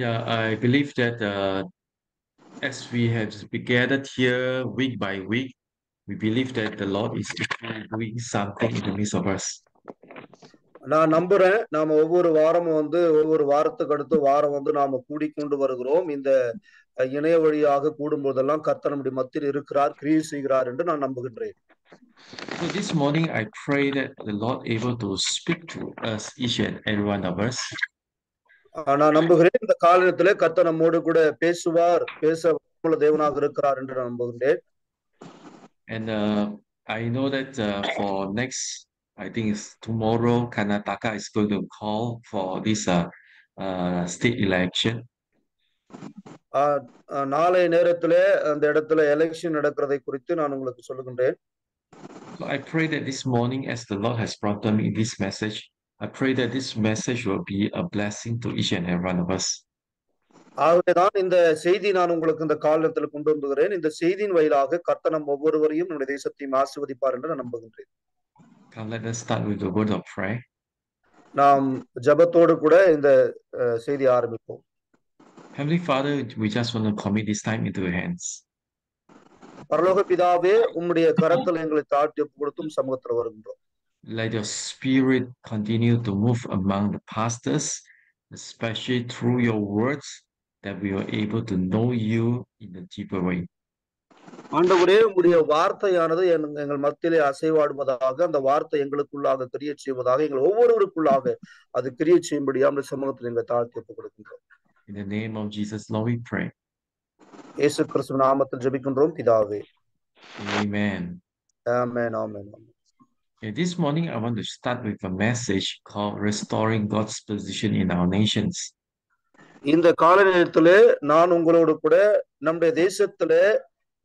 Yeah, I believe that uh, as we have been gathered here week by week, we believe that the Lord is doing something in the midst of us. நான் நம்புறேன் நாம ஒவ்வொரு வாரமும் வந்து ஒவ்வொரு வாரத்துக்கு அடுத்து வாரம் வந்து நாம கூடிக்கொண்டு வருகிறோம் இந்த இணைய வழியாக கூடும்போதெல்லாம் கர்த்தர் நம்முடைய மத்தியில் இருக்கிறார் கிரியை செய்கிறார் என்று நான் நம்புகின்றேன் So this morning, I pray that the Lord able to speak to us, each and every one of us. நான் நம்புகிறேன் இந்த காலத்திலே கர்த்தர் நம்மோடு கூட பேசுவார் பேச தேவனாக இருக்கிறார் என்று நான் நம்புகின்றேன் And uh, I know that uh, for next, I think it's tomorrow, Karnataka is going to call for this uh, uh, state election. நாளை நேரத்திலே அந்த இடத்துல எலெக்ஷன் நடக்கிறதை குறித்து நான் உங்களுக்கு சொல்லுகின்றேன் So I pray that this morning, as the Lord has brought me in this message, I pray that this message will be a blessing to each and every one of us. ஆகவேதான் இந்த செய்தி நான் உங்களுக்கு இந்த காலத்தில் கொண்டு வந்துகிறேன் இந்த செய்தியின் வழியாக கர்த்தர் நம் ஒவ்வொருவரையும் நம்முடைய தேசத்தையும் ஆசிர்வதிப்பார் என்று நான் நம்புகின்றேன் Come, let us start with the word of prayer. நாம் ஜெபத்தோடு கூட இந்த அஹ், செய்தியை ஆரம்பிப்போம் Heavenly Father, we just want to commit this time into your hands. பரலோக பிதாவே உம்முடைய கரத்தில் எங்களை தாழ்த்தி ஒப்பு கொடுத்தும் சமூகத்தில் வருகின்றோம் Let your spirit continue to move among the pastors, especially through your words, that we are able to know you in a deeper way. ஆண்டவரே உம்முடைய வார்த்தையானது எங்க- எங்கள் மத்தியிலே அசைவாடுவதாக அந்த வார்த்தை எங்களுக்குள்ளாக கிரியை செய்வதாக எங்கள் ஒவ்வொருவருக்குள்ளாக அது கிரியை செய்யும்படியா அந்த சமூகத்தில் எங்களை தாழ்த்தி ஒப்பு கொடுக்கின்றோம் In the name of Jesus, Lord, we pray. இயேசு கிறிஸ்துவ நாமத்தில் ஜெபிக்கின்றோம் பிதாவே Amen. Amen amen amen. Okay, this morning, I want to start with a message called Restoring God's Position in Our Nations. இந்த கால நேரத்திலே நான் உங்களோடு கூட நம்முடைய தேசத்திலே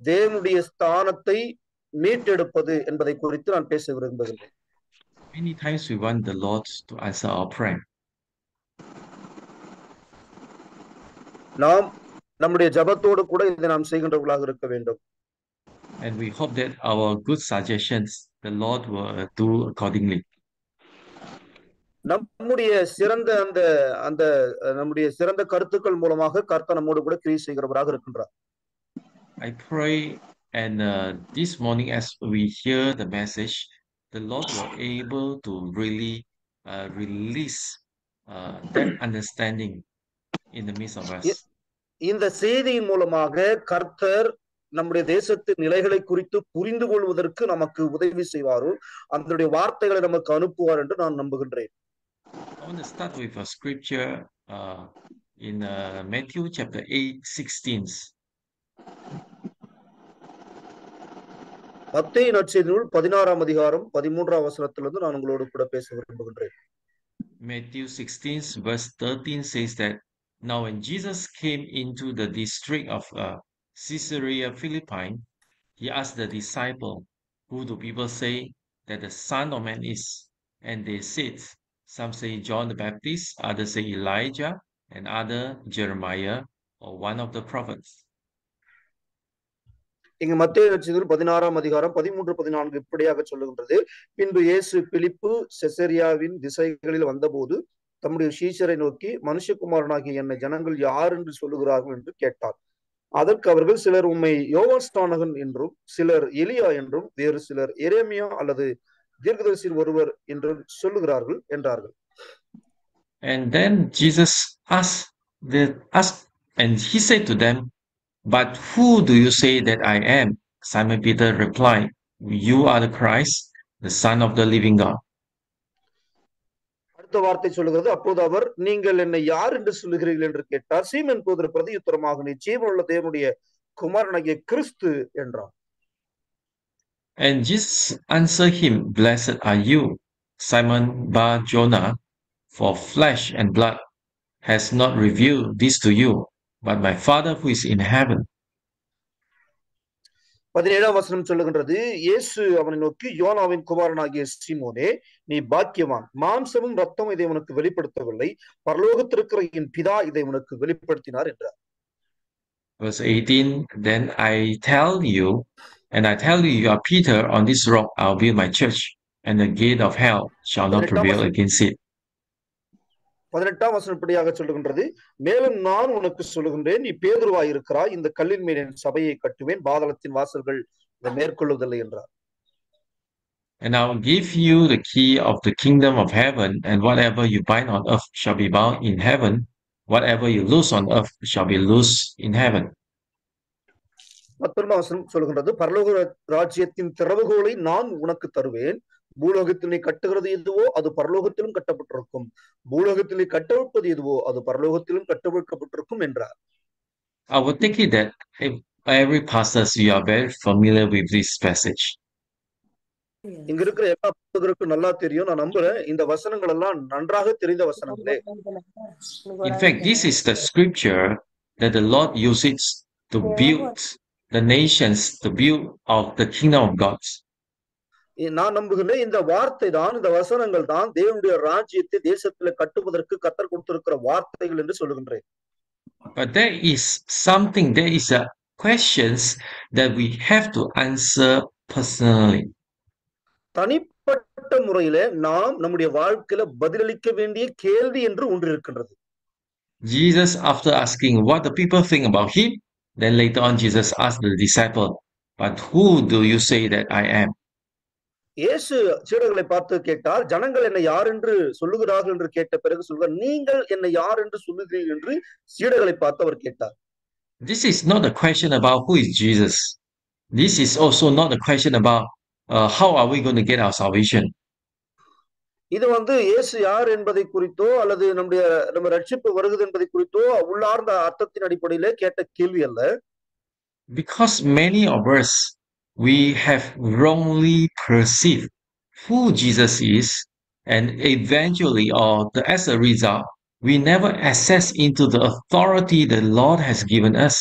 தேவனுடைய ஸ்தானத்தை மீட்டெடுப்பது என்பதை குறித்து நான் பேச விரும்புகின்றேன் Many times we want the Lord to answer our prayer. நாம் நம்முடைய ஜபத்தோடு கூட இதை நாம் செய்கின்றவர்களாக இருக்க வேண்டும் And we hope that our good suggestions, the Lord will uh, do accordingly. நம்முடைய சிறந்த அந்த அந்த அஹ், நம்முடைய சிறந்த கருத்துக்கள் மூலமாக கர்த்தர் நம்மோடு கூட கிரியை செய்கிறவராக இருக்கின்றார் I pray, and uh, this morning, as we hear the message, the Lord will able to really uh, release uh, that understanding in the midst of us. Ye- இந்த செய்தியின் மூலமாக கர்த்தர் நம்முடைய தேசத்தின் நிலைகளை குறித்து புரிந்து கொள்வதற்கு நமக்கு உதவி செய்வாரோ அதனுடைய வார்த்தைகளை நமக்கு அனுப்புவார் என்று நான் நம்புகின்றேன் I want to start with a scripture uh, in uh, Matthew chapter 8, 16. மத்திய நற்செய்தி நூல் பதினாறாம் அதிகாரம் பதிமூன்றாம் வசனத்திலிருந்து நான் உங்களோடு கூட பேச விரும்புகின்றேன் Matthew 16, verse 13 says that now when Jesus came into the district of uh, Caesarea Philippi, he asked the disciple, Who do people say that the Son of Man is? And they said, Some say John the Baptist, others say Elijah, and other Jeremiah or one of the prophets. இங்கு மத்திய நற்செய்தி பதினாறாம் அதிகாரம் பதிமூன்று பதினான்கு இப்படியாக சொல்லுகின்றது பின்பு இயேசு பிலிப்பு செசரியாவின் திசைகளில் வந்தபோது தம்முடைய சீசரை நோக்கி மனுஷகுமாரனாகிய என்னை ஜனங்கள் யார் என்று சொல்லுகிறார்கள் என்று கேட்டார் அதற்கு அவர்கள் சிலர் உம்மை யோவாஸ்தானகன் என்றும் சிலர் எலியா என்றும் வேறு சிலர் எரேமியா அல்லது தீர்க்கதரிசியில் ஒருவர் என்றும் சொல்லுகிறார்கள் என்றார்கள் And then Jesus asked, the, asked, and he said to them, But who do you say that I am? Simon Peter replied, You are the Christ, the Son of the living God. அடுத்த வார்த்தை சொல்லுகிறது அப்போது அவர் நீங்கள் என்னை யார் என்று சொல்லுகிறீர்கள் என்று கேட்டார் சீமன் போதர் பிரதியுத்தரமாக நீ ஜீவனுள்ள தேவனுடைய குமாரனாகிய கிறிஸ்து என்றார் And Jesus answered him, Blessed are you, Simon Bar Jonah, for flesh and blood has not revealed this to you, but my Father who is in heaven. பதினேழாம் வசனம் சொல்லுகின்றது இயேசு அவனை நோக்கி யோனாவின் குமாரனாகிய சீமோனே நீ பாக்கியவான் மாம்சமும் ரத்தமும் இதை உனக்கு வெளிப்படுத்தவில்லை பரலோகத்திருக்கிற என் பிதா இதை உனக்கு வெளிப்படுத்தினார் என்றார் Verse 18 Then I tell you, and I tell you, you are Peter, on this rock I'll build my church, and the gate of hell shall not prevail against it. பதினெட்டாம் வசனம் இப்படியாக சொல்லுகின்றது. மேலும் நான் உனக்கு சொல்லுகின்றேன் நீ பேதுருவாய் இருக்கிறாய் இந்த கல்லின் மேல் என் சபையை கட்டுவேன் பாதாளத்தின் வாசல்கள் இதை மேற்கொள்வதில்லை என்றார். And I will give you the key of the kingdom of heaven, and whatever you bind on earth shall be bound in heaven, whatever you loose on earth shall be loosed in heaven. பத்தொன்பதாம் வசனம் சொல்லுகின்றது. பரலோக ராஜ்யத்தின் திறவுகோலை நான் உனக்கு தருவேன் பூலோகத்தில் கட்டுகிறது எதுவோ அது பரலோகத்திலும் கட்டப்பட்டிருக்கும். பூலோகத்தில் கட்டவிழ்ப்பது எதுவோ அது பரலோகத்திலும் கட்டவிழ்க்கப்பட்டிருக்கும் என்றார். I would it that every pastors you are very familiar with this passage. இங்க இருக்கிற எல்லா பக்தர்களுக்கும் நல்லா தெரியும். நான் நம்புறேன். இந்த வசனங்கள் எல்லாம் நன்றாக தெரிந்த வசனங்களே. In fact, this is the scripture that the Lord uses to build the nations, to build of the kingdom of God. நான் நம்புகிறேன் இந்த வார்த்தை தான் இந்த வசனங்கள் தான் தேவனுடைய ராஜ்யத்தை தேசத்துல கட்டுவதற்கு கத்தர் கொடுத்திருக்கிற வார்த்தைகள் என்று சொல்லுகின்றேன் But there is something, there is a questions that we have to answer personally. தனிப்பட்ட முறையில நாம் நம்முடைய வாழ்க்கையில பதிலளிக்க வேண்டிய கேள்வி என்று ஒன்று இருக்கின்றது Jesus, after asking what the people think about him, then later on Jesus asked the disciple, But who do you say that I am? இயேசு சீடர்களை பார்த்து கேட்டார் ஜனங்கள் என்னை யார் என்று சொல்லுகிறார்கள் என்று கேட்ட பிறகு சொல்கிறார் நீங்கள் என்னை யார் என்று சொல்லுகிறீர்கள் என்று சீடர்களை பார்த்து அவர் கேட்டார் This is not a question about who is Jesus. This is also not a question about uh, how are we going to get our salvation. இது வந்து இயேசு யார் என்பதை குறித்தோ அல்லது நம்முடைய நம்ம ரட்சிப்பு வருகிறது என்பதை குறித்தோ உள்ளார்ந்த அர்த்தத்தின் அடிப்படையில கேட்ட கேள்வி அல்ல Because many of us, we have wrongly perceived who Jesus is, and eventually, or the, as a result, we never access into the authority the Lord has given us.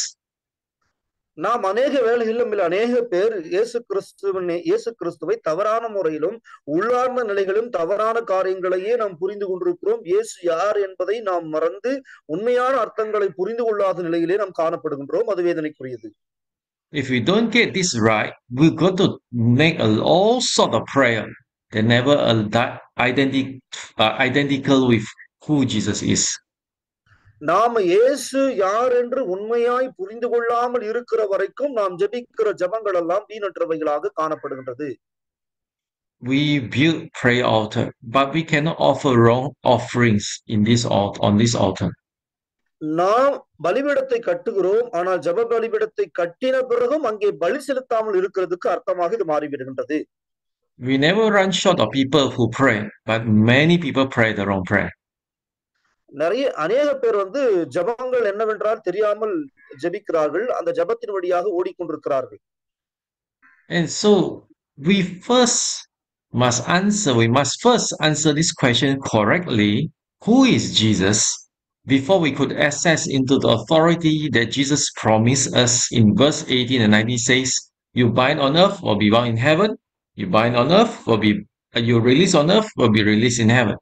நாம் அநேக வேலைகளிலும் இல்ல அநேக பேர் இயேசு கிறிஸ்துவன் இயேசு கிறிஸ்துவை தவறான முறையிலும் உள்ளார்ந்த நிலைகளும் தவறான காரியங்களையே நாம் புரிந்து கொண்டிருக்கிறோம் இயேசு யார் என்பதை நாம் மறந்து உண்மையான அர்த்தங்களை புரிந்து கொள்ளாத நிலையிலே நாம் காணப்படுகின்றோம் அது வேதனைக்குரியது If we don't get this right, we've got to make a, all sort of prayer that never uh, that identi- uh, identical with who Jesus is. நாம இயேசு யார் என்று உண்மையாய் புரிந்து கொள்ளாமல் இருக்கிற வரைக்கும் நாம் ஜெபிக்கிற ஜபங்கள் எல்லாம் வீணற்றவைகளாக காணப்படுகின்றது We build prayer altar, but we cannot offer wrong offerings in this altar on this altar. நாம் பலிபீடத்தை கட்டுகிறோம் ஆனால் ஜப பலிபீடத்தை கட்டின பிறகும் அங்கே பலி செலுத்தாமல் இருக்கிறதுக்கு அர்த்தமாக இது மாறிவிடுகின்றது We never run short of people who pray, but many people pray the wrong prayer. நிறைய அநேக பேர் வந்து ஜபங்கள் என்னவென்றால் தெரியாமல் ஜெபிக்கிறார்கள் அந்த ஜபத்தின் வழியாக ஓடிக்கொண்டிருக்கிறார்கள் And so we first must answer, we must first answer this question correctly. Who is Jesus? Before we could access into the authority that Jesus promised us in verse 18 and 19 says, You bind on earth will be bound in heaven, you bind on earth will be uh, you release on earth will be released in heaven.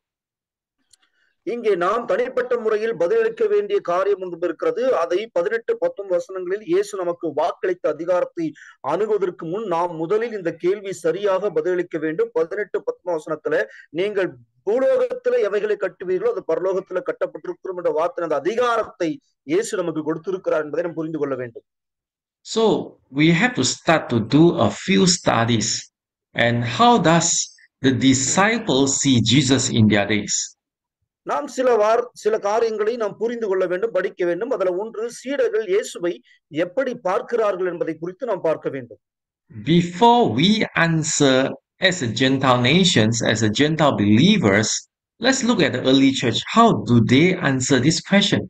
இங்கே நாம் தனிப்பட்ட முறையில் பதிலளிக்க வேண்டிய காரியம் ஒன்று இருக்கிறது அதை பதினெட்டு பத்தொன்பது வசனங்களில் இயேசு நமக்கு வாக்களித்த அதிகாரத்தை அணுகுவதற்கு முன் நாம் முதலில் இந்த கேள்வி சரியாக பதிலளிக்க வேண்டும் பதினெட்டு பத்தொன்பது வசனத்துல நீங்கள் பூலோகத்துல எவைகளை கட்டுவீர்களோ அது பரலோகத்துல கட்டப்பட்டிருக்கிறோம் என்ற வார்த்தை அந்த அதிகாரத்தை இயேசு நமக்கு கொடுத்திருக்கிறார் என்பதை நாம் புரிந்து கொள்ள வேண்டும் So we have to start to do a few studies. And how does the disciples see Jesus in their days? நாம் சில வார் சில காரியங்களை நாம் புரிந்து கொள்ள வேண்டும் படிக்க வேண்டும் அதுல ஒன்று சீடர்கள் இயேசுவை எப்படி பார்க்கிறார்கள் என்பதை குறித்து நாம் பார்க்க வேண்டும் Before we answer as a Gentile nations, as a Gentile believers, let's look at the early church. How do they answer this question?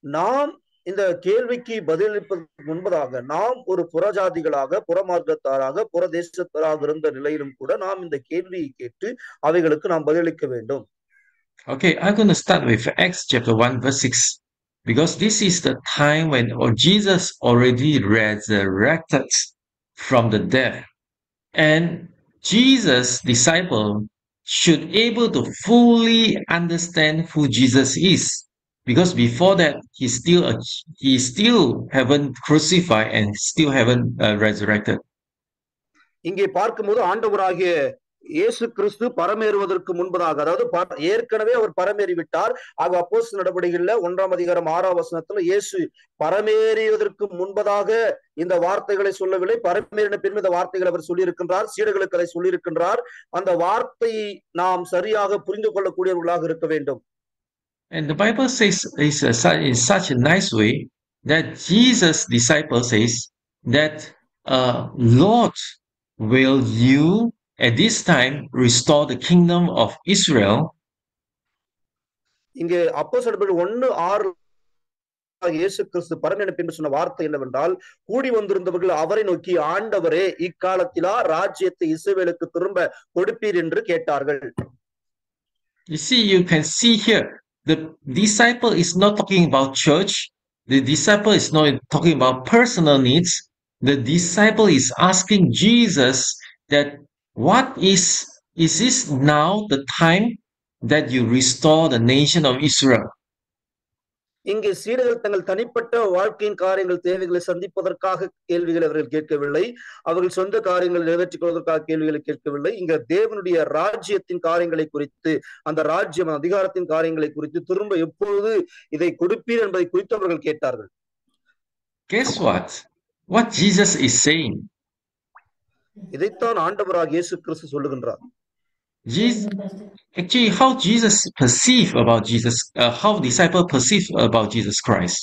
நாம் இந்த கேள்விக்கு பதிலளிப்பதற்கு முன்பதாக நாம் ஒரு புறஜாதிகளாக புறமார்க்கத்தாராக புறதேசத்தாராக இருந்த நிலையிலும் கூட நாம் இந்த கேள்வியை கேட்டு அவைகளுக்கு நாம் பதிலளிக்க வேண்டும் Okay, I'm going to start with Acts chapter 1, verse 6, because this is the time when oh, Jesus already resurrected from the dead. And Jesus' disciple should able to fully understand who Jesus is. Because before that, he still a, he still haven't crucified and still haven't uh, resurrected. இங்கே பார்க்கும்போது ஆண்டவராகிய இயேசு கிறிஸ்து பரமேறுவதற்கு முன்பதாக அதாவது ஏற்கனவே அவர் பரமேறி விட்டார் ஆக அப்போஸ் நடவடிக்கைகள்ல ஒன்றாம் அதிகாரம் ஆறாம் வசனத்துல இயேசு பரமேறியதற்கு முன்பதாக இந்த வார்த்தைகளை சொல்லவில்லை. பரமேறின பின் இந்த வார்த்தைகள் அவர் சொல்லியிருக்கின்றார். சீடர்களுக்கு அதை சொல்லியிருக்கின்றார். அந்த வார்த்தையை நாம் சரியாக புரிந்து கொள்ளக்கூடியவர்களாக இருக்க வேண்டும். And the Bible says is a, in such a nice way that Jesus' disciple says that, uh, Lord, will you at this time restore the kingdom of Israel? இங்கே அப்போ ஒன்னு ஆறு இயேசு கிறிஸ்து பரமேறின பின்பு சொன்ன வார்த்தை என்னவென்றால் கூடி வந்திருந்தவர்கள் அவரை நோக்கி ஆண்டவரே இக்காலத்திலா ராஜ்யத்தை இஸ்ரவேலுக்கு திரும்ப கொடுப்பீர் என்று கேட்டார்கள் You see, you can see here the disciple is not talking about church. The disciple is not talking about personal needs. The disciple is asking Jesus that what is is this now the time that you restore the nation of Israel? இங்கே சீடர்கள் தங்கள் தனிப்பட்ட வாழ்க்கையின் காரியங்கள் தேவைகளை சந்திப்பதற்காக கேள்விகளை அவர்கள் கேட்கவில்லை அவர்கள் சொந்த காரியங்களை நிறைவேற்றிக் கொள்வதற்காக கேள்விகளை கேட்கவில்லை இங்க தேவனுடைய ராஜ்யத்தின் காரியங்களை குறித்து அந்த ராஜ்யம் அதிகாரத்தின் காரியங்களை குறித்து திரும்ப எப்பொழுது இதை கொடுப்பீர் என்பதை குறித்து அவர்கள் கேட்டார்கள் Guess what? What Jesus is saying. இதைத்தான் ஆண்டவராக இயேசு கிறிஸ்து சொல்லுகின்றார் Jesus, actually, how Jesus perceive about Jesus, uh, how disciple perceive about Jesus Christ.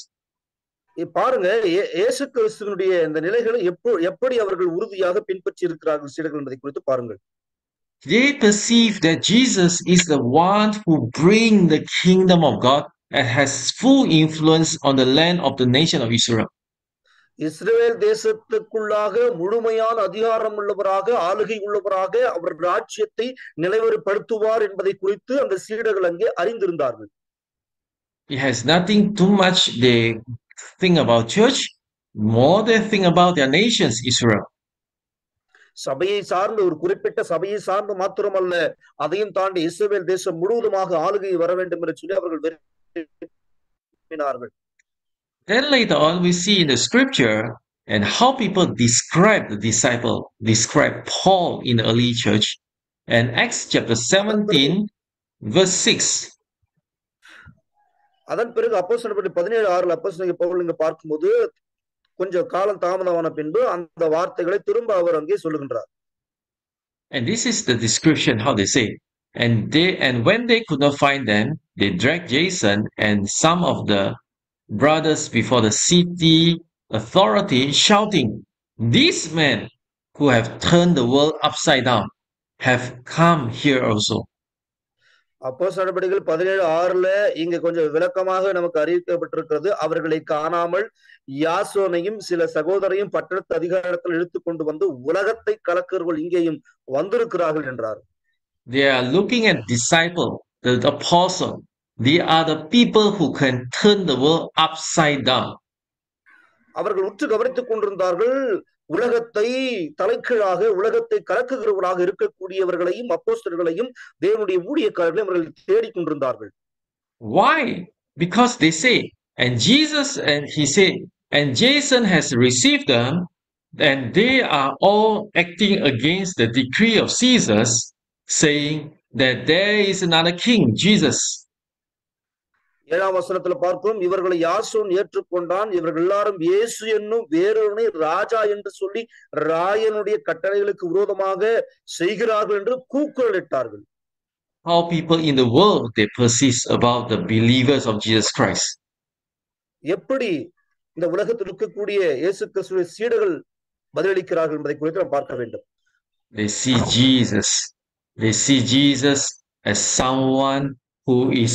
இ- பாருங்க இயே- இயேசு கிறிஸ்துவனுடைய இந்த நிலைகளை எப்போ எப்படி அவர்கள் உறுதியாக பின்பற்றி இருக்கிறார்கள் சீடர்கள் என்பதை குறித்து பாருங்கள் They perceive that Jesus is the one who bring the kingdom of God and has full influence on the land of the nation of Israel. இஸ்ரவேல் தேசத்துக்குள்ளாக முழுமையான அதிகாரம் உள்ளவராக ஆளுகை உள்ளவராக அவர் ராஜ்யத்தை நிலைவரப்படுத்துவார் என்பதை குறித்து அந்த சீடர்கள் அங்கே அறிந்திருந்தார்கள் It has nothing too much they think about church, more they think about their nations, Israel. சபையை சார்ந்து ஒரு குறிப்பிட்ட சபையை சார்ந்து மாத்திரமல்ல அதையும் தாண்டி இஸ்ரவேல் தேசம் முழுவதுமாக ஆளுகை வர வேண்டும் என்று சொல்லி அவர்கள் விரும்பினார்கள் Then later on, we see in the scripture and how people describe the disciple, describe Paul in the early church. And Acts chapter 17, verse 6. அதன் பிறகு அப்போ பதினேழு ஆறுல அப்போ பவுல் இங்க பார்க்கும்போது கொஞ்சம் காலம் தாமதமான பின்பு அந்த வார்த்தைகளை திரும்ப அவர் அங்கே சொல்லுகின்றார் And this is the description how they say. And they and when they could not find them, they dragged Jason and some of the brothers before the city authority, shouting, These men who have turned the world upside down have come here also. அப்போ நடவடிக்கைகள் பதினேழு ஆறுல இங்க கொஞ்சம் விளக்கமாக நமக்கு அறிவிக்கப்பட்டிருக்கிறது அவர்களை காணாமல் யாசோனையும் சில சகோதரையும் பட்டணத்து அதிகாரத்தில் இழுத்து கொண்டு வந்து உலகத்தை கலக்கிறவர்கள் இங்கேயும் வந்திருக்கிறார்கள் என்றார் They are looking at disciple, the apostle. They are the people who can turn the world upside down. அவர்கள் உற்று கவனித்துக் கொண்டிருந்தார்கள் உலகத்தை தலைக்கீழாக உலகத்தை கலக்குகிறவர்களாக இருக்கக்கூடியவர்களையும் அப்போஸ்தலர்களையும் தேவனுடைய ஊழியக்காரர்களையும் அவர்கள் தேடிக்கொண்டிருந்தார்கள் Why? Because they say, and Jesus and he said, and Jason has received them, and they are all acting against the decree of Caesar's, saying that there is another king, Jesus. ஏழாம் வசனத்துல பார்க்கிறோம் இவர்களை யாசோன் ஏற்றுக்கொண்டான் இவர்கள் எல்லாரும் இயேசு என்னும் வேறொருவனை ராஜா என்று சொல்லி ராயனுடைய கட்டளைகளுக்கு விரோதமாக செய்கிறார்கள் என்று கூக்குரலிட்டார்கள் How people in the world they perceive about the believers of Jesus Christ. எப்படி இந்த உலகத்தில் இருக்கக்கூடிய இயேசு கிறிஸ்துடைய சீடர்கள் பதிலளிக்கிறார்கள் என்பதை குறித்து நாம் பார்க்க வேண்டும் They see Jesus. They see Jesus as someone who is,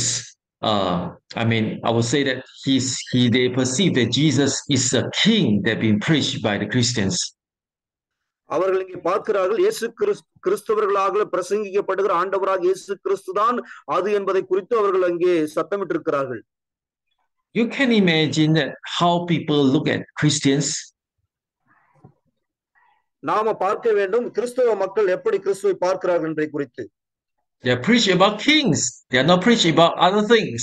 uh, I mean, I would say that he's he. They perceive that Jesus is a king that been preached by the Christians. அவர்கள் இங்கே பார்க்கிறார்கள் இயேசு கிறிஸ்து கிறிஸ்தவர்களாக பிரசங்கிக்கப்படுகிற ஆண்டவராக இயேசு கிறிஸ்து தான் அது என்பதை குறித்து அவர்கள் அங்கே சத்தமிட்டிருக்கிறார்கள் You can imagine that how people look at Christians. நாம பார்க்க வேண்டும் கிறிஸ்தவ மக்கள் எப்படி கிறிஸ்துவை பார்க்கிறார்கள் என்பதை குறித்து They are preaching about kings. They are not preaching about other things.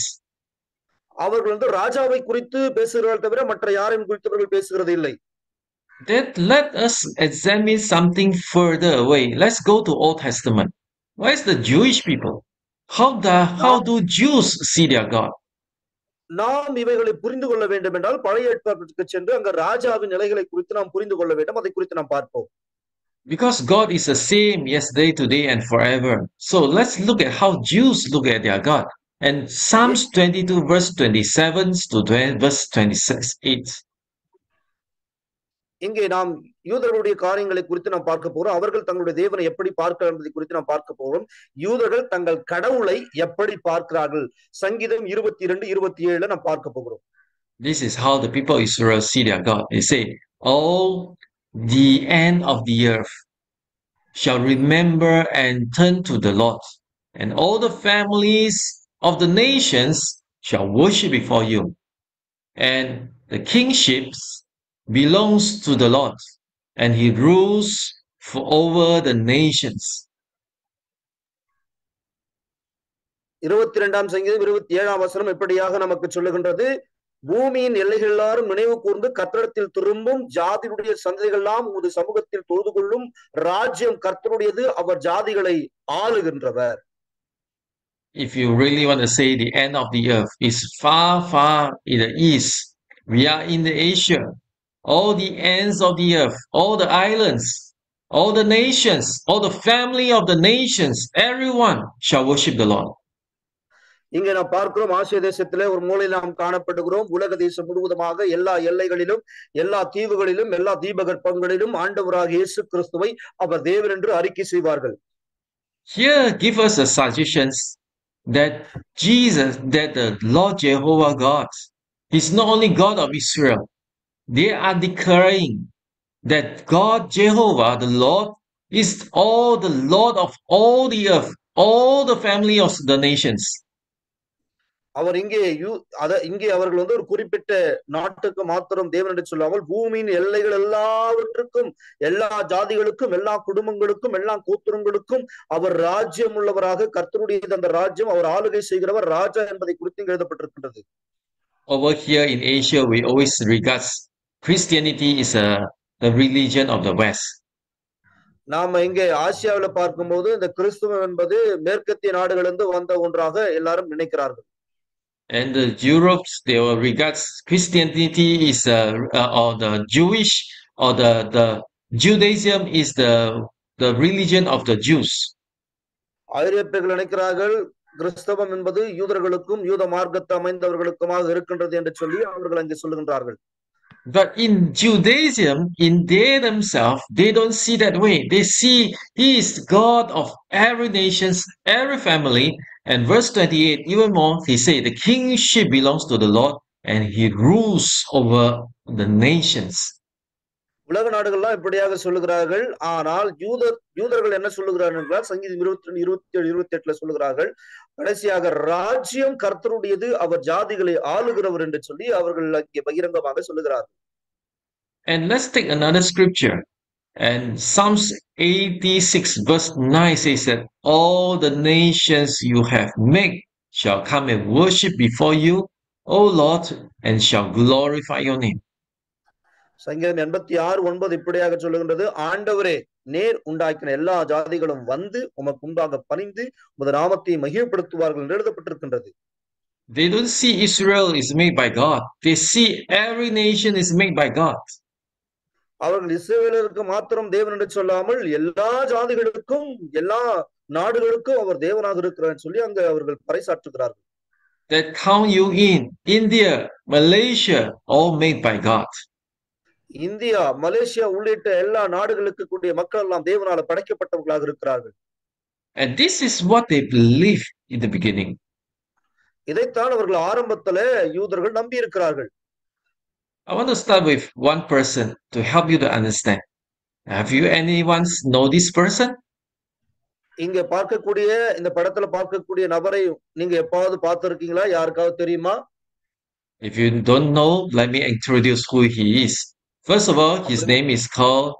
அவர்கள் வந்து ராஜாவை குறித்து பேசுகிறார்கள் தவிர மற்ற யாரையும் குறித்து அவர்கள் பேசுகிறது இல்லை Then let us examine something further away. Let's go to Old Testament. Why is the Jewish people? How the how நாம் do Jews see their God? நாம் இவைகளை புரிந்து கொள்ள வேண்டும் என்றால் பழைய ஏற்பாட்டிற்கு சென்று அங்க ராஜாவின் நிலைகளை குறித்து நாம் புரிந்து கொள்ள வேண்டும் அதை குறித்து நாம் பார்ப்போம் Because God is the same yesterday, today, and forever. So let's look at how Jews look at their God. And Psalms 22, verse 27 to 20, verse 26, 8. இங்கே நாம் யூதர்களுடைய காரியங்களை குறித்து நாம் பார்க்க போறோம் அவர்கள் தங்களுடைய தேவனை எப்படி பார்க்கிறார் என்பதை குறித்து நாம் பார்க்க போறோம் யூதர்கள் தங்கள் கடவுளை எப்படி பார்க்கிறார்கள் சங்கீதம் இருபத்தி இரண்டு இருபத்தி ஏழுல நாம் பார்க்க போகிறோம் This is how the people of Israel see their God. They say, All the end of the earth shall remember and turn to the Lord, and all the families of the nations shall worship before you. And the kingships belongs to the Lord, and he rules for over the nations. இருபத்தி இரண்டாம் சங்கீதம் இருபத்தி ஏழாம் வசனம் எப்படியாக நமக்கு சொல்லுகின்றது பூமியின் எல்லைகள் எல்லாரும் நினைவு கூர்ந்து கத்தடத்தில் திரும்பும் ஜாதியுடைய சந்ததிகளெல்லாம் உமது சமூகத்தில் தொழுது கொள்ளும் ராஜ்யம் கர்த்தருடையது அவர் ஜாதிகளை ஆளுகின்றவர் If you really want to say the end of the earth is far, far in the east, we are in the Asia. All the ends of the earth, all the islands, all the nations, all the family of the nations, everyone shall worship the Lord. இங்க நாம் பார்க்கிறோம் ஆசிய தேசத்திலே ஒரு மூலையில் நாம் காணப்படுகிறோம் உலக தேசம் முழுவதுமாக எல்லா எல்லைகளிலும் எல்லா தீவுகளிலும் எல்லா தீபகற்பங்களிலும் ஆண்டவராக இயேசு கிறிஸ்துவை அவர் தேவர் என்று அறிக்கை செய்வார்கள் Here, give us a suggestions that Jesus, that the Lord Jehovah God, is not only God of Israel. They are declaring that God Jehovah, the Lord, is all the Lord of all the earth, all the family of the nations. அவர் இங்கே you அத இங்கே அவர்கள் வந்து ஒரு குறிப்பிட்ட நாட்டுக்கு மாத்திரம் தேவன் என்று சொல்லாமல் பூமியின் எல்லைகள் எல்லாவற்றுக்கும் எல்லா ஜாதிகளுக்கும் எல்லா குடும்பங்களுக்கும் எல்லா கூத்துரங்களுக்கும் அவர் ராஜ்யம் உள்ளவராக கர்த்தருடைய அந்த ராஜ்யம் அவர் ஆளுகை செய்கிறவர் ராஜா என்பதை குறித்து எழுதப்பட்டிருக்கின்றது Over here in Asia, we always regard Christianity is a the religion of the West. நாம இங்கே ஆசியாவில பார்க்கும்போது இந்த கிறிஸ்துவம் என்பது மேற்கத்திய நாடுகளிலிருந்து வந்த ஒன்றாக எல்லாரும் நினைக்கிறார்கள் And the Europe, they will regard Christianity is uh, uh, or the Jewish or the the Judaism is the the religion of the Jews. ஐரோப்பியர்கள் நினைக்கிறார்கள் கிறிஸ்தவம் என்பது யூதர்களுக்கும் யூத மார்க்கத்தை அமைந்தவர்களுக்குமாக இருக்கின்றது என்று சொல்லி அவர்கள் அங்கே சொல்லுகின்றார்கள் But in Judaism, in they themselves, they don't see that way. They see He is God of every nations, every family. And verse 28, even more, he say the kingship belongs to the Lord and he rules over the nations. உலக நாடுகள்லாம் இப்படியாக சொல்லுகிறார்கள் ஆனால் யூத யூதர்கள் என்ன சொல்லுகிறார்கள் என்றால் சங்கீதம் இருபத்தி ரெண்டு இருபத்தி ஏழு இருபத்தி எட்டுல சொல்லுகிறார்கள் கடைசியாக ராஜ்யம் கர்த்தருடையது அவர் ஜாதிகளை ஆளுகிறவர் என்று சொல்லி அவர்கள் அங்கே பகிரங்கமாக சொல்லுகிறார்கள் And let's take another scripture. And Psalms 86 verse 9 says that all the nations you have made shall come and worship before you, O Lord, and shall glorify your name. சங்கீதம் எண்பத்தி ஆறு ஒன்பது இப்படியாக சொல்லுகின்றது ஆண்டவரே நேர் உண்டாக்கின எல்லா ஜாதிகளும் வந்து உமக்கு முன்பாக பணிந்து உமது நாமத்தை மகிழ்ப்படுத்துவார்கள் என்று எழுதப்பட்டிருக்கின்றது They don't see Israel is made by God. They see every nation is made by God. அவர்கள் இஸ்ரேலருக்கு மாத்திரம் தேவன் என்று சொல்லாமல் எல்லா ஜாதிகளுக்கும் எல்லா நாடுகளுக்கும் அவர் தேவனாக இருக்கிறார் சொல்லி அங்க அவர்கள் பறைசாற்றுகிறார்கள் That count you in India, Malaysia, all made by God. India Malaysia உள்ளிட்ட எல்லா நாடுகளுக்கு கூடிய மக்கள் எல்லாம் தேவனால படைக்கப்பட்டவர்களாக இருக்கிறார்கள் And this is what they believed in the beginning. இதைத்தான் அவர்கள் ஆரம்பத்துல யூதர்கள் நம்பி இருக்கிறார்கள் I want to start with one person to help you to understand. Have you anyone know this person? இங்க பார்க்கக்கூடிய இந்த படத்துல பார்க்கக்கூடிய நபரை நீங்க எப்பாவது பார்த்திருக்கீங்களா யாருக்காவது தெரியுமா If you don't know, let me introduce who he is. First of all, his name is called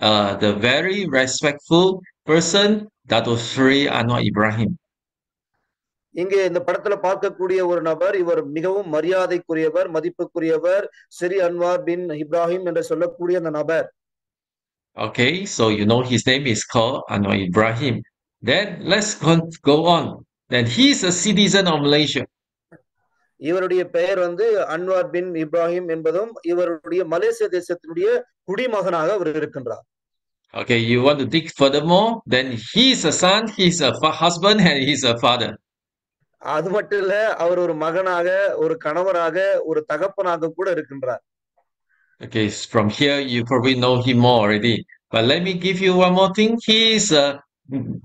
uh, the very respectful person, Dato Sri Anwar Ibrahim. இங்கே இந்த படத்துல பார்க்கக்கூடிய ஒரு நபர் இவர் மிகவும் மரியாதைக்குரியவர் மதிப்புக்குரியவர் சிறி அன்வார் பின் இப்ராஹிம் என்று சொல்லக்கூடிய அந்த நபர் Okay, so you know his name is called Anwar Ibrahim. Then let's con- go on. Then he is a citizen of Malaysia. இவருடைய பெயர் வந்து அன்வார் பின் இப்ராஹிம் என்பதும் இவருடைய மலேசிய தேசத்தினுடைய குடிமகனாக அவர் இருக்கின்றார் Okay, you want to dig furthermore? Then he is a son, he's a fa- husband, and he's a father. அது மட்டும் இல்ல அவர் ஒரு மகனாக ஒரு கணவராக ஒரு தகப்பனாக கூட இருக்கின்றார் Okay, from here you probably know him more already. But let me give you one more thing. He is a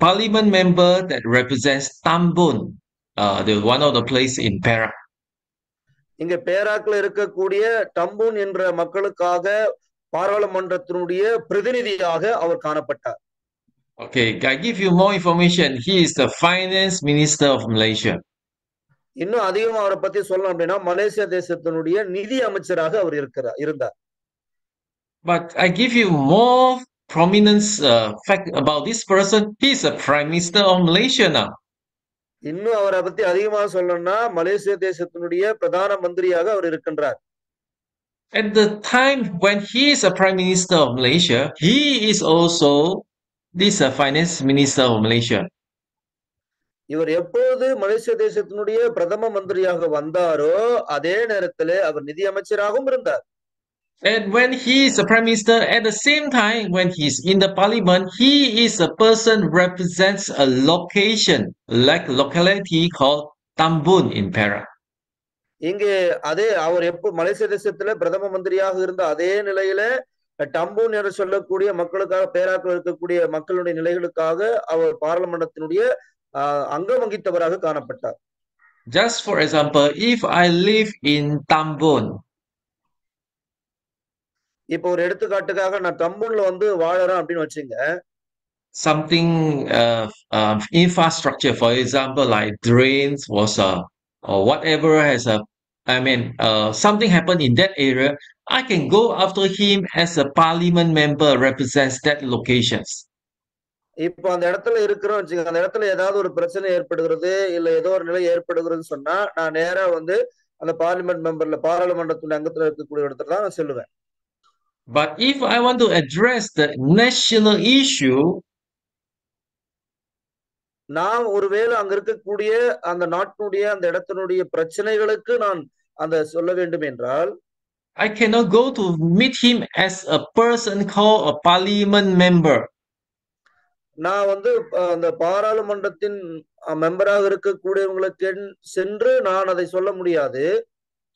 parliament member that represents Tambun, uh, the one of the place in Perak. இங்க பேராக்ல இருக்கக்கூடிய டம்பூன் என்ற மக்களுக்காக பாராளுமன்றத்தினுடைய பிரதிநிதியாக அவர் காணப்பட்டார் Okay, I give you more information. He is the finance minister of Malaysia. இன்னும் அதிகமா அவரை பத்தி சொல்லணும் அப்படின்னா மலேசியா தேசத்தினுடைய நிதி அமைச்சராக அவர் இருக்கிறார் இருந்தார் But I give you more prominence uh, fact about this person. He is a prime minister of Malaysia now. இன்னும் அவரை பத்தி அதிகமா சொல்லணும்னா மலேசிய தேசத்தினுடைய பிரதான மந்திரியாக அவர் இருக்கின்றார் At the time when he is a prime minister of Malaysia, he is also this uh, finance minister of Malaysia. இவர் எப்போது மலேசிய தேசத்தினுடைய பிரதம மந்திரியாக வந்தாரோ அதே நேரத்திலே அவர் நிதி அமைச்சராகவும் இருந்தார் And when he is a prime minister, at the same time, when he's in the parliament, he is a person represents a location, like locality called Tambun in Perak. இங்கே அதே அவர் எப்போ மலேசிய தேசத்துல பிரதம மந்திரியாக இருந்த அதே நிலையில டம்பூன் என்று சொல்லக்கூடிய மக்களுக்காக பேராக்கள் இருக்கக்கூடிய மக்களுடைய நிலைகளுக்காக அவர் பாராளுமன்றத்தினுடைய அங்கம் வகித்தவராக காணப்பட்டார் Just for example, if I live in Tambun, இப்போ ஒரு எடுத்துக்காட்டுக்காக நான் டம்பூன்ல வந்து வாழறேன் அப்படின்னு வச்சுங்க something uh, uh, infrastructure, for example, like drains was uh, or whatever has a, I mean, uh, something happened in that area, I can go after him as a parliament member represents that locations. இப்போ அந்த இடத்துல இருக்கிறோம் வச்சுங்க அந்த இடத்துல ஏதாவது ஒரு பிரச்சனை ஏற்படுகிறது இல்ல ஏதோ ஒரு நிலை ஏற்படுகிறதுன்னு சொன்னா நான் நேரா வந்து அந்த பார்லிமெண்ட் மெம்பர்ல பாராளுமன்றத்துடைய அங்கத்துல இருக்கக்கூடிய இடத்துல தான் நான் செல்லுவேன் But if I want to address the national issue, நான் ஒருவேளை அங்க இருக்கக்கூடிய அந்த நாட்டினுடைய அந்த இடத்தினுடைய பிரச்சனைகளுக்கு நான் அந்த சொல்ல வேண்டும் என்றால் I cannot go to meet him as a person called a parliament member. நான் வந்து அந்த பாராளுமன்றத்தின் மெம்பராக இருக்கக்கூடியவங்களுக்கு சென்று நான் அதை சொல்ல முடியாது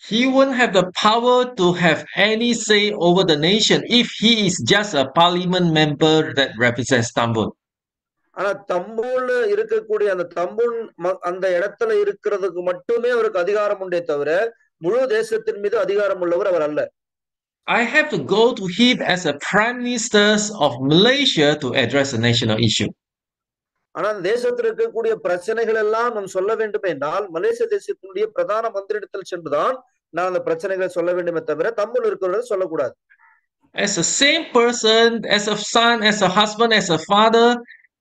He won't have the power to have any say over the nation if he is just a parliament member that represents Tambun. ஆனா தம்பூன்ல இருக்கக்கூடிய அந்த தம்பூன் அந்த இடத்துல இருக்கிறதுக்கு மட்டுமே அவருக்கு அதிகாரம் உண்டே தவிர முழு தேசத்தின் மீது அதிகாரம் உள்ளவர் அவர் அல்ல I have to go to him as a prime minister of Malaysia to address a national issue. ஆனா அந்த தேசத்தில் இருக்கக்கூடிய பிரச்சனைகள் எல்லாம் நாம் சொல்ல வேண்டும் என்றால் மலேசிய தேசத்தினுடைய பிரதான மந்திரிடத்தில் சென்றுதான் நான் அந்த பிரச்சனைகளை சொல்ல வேண்டுமே தவிர தம்பூன் இருக்கிறவர்கள் சொல்லக்கூடாது As a same person, as a son, as a husband, as a father,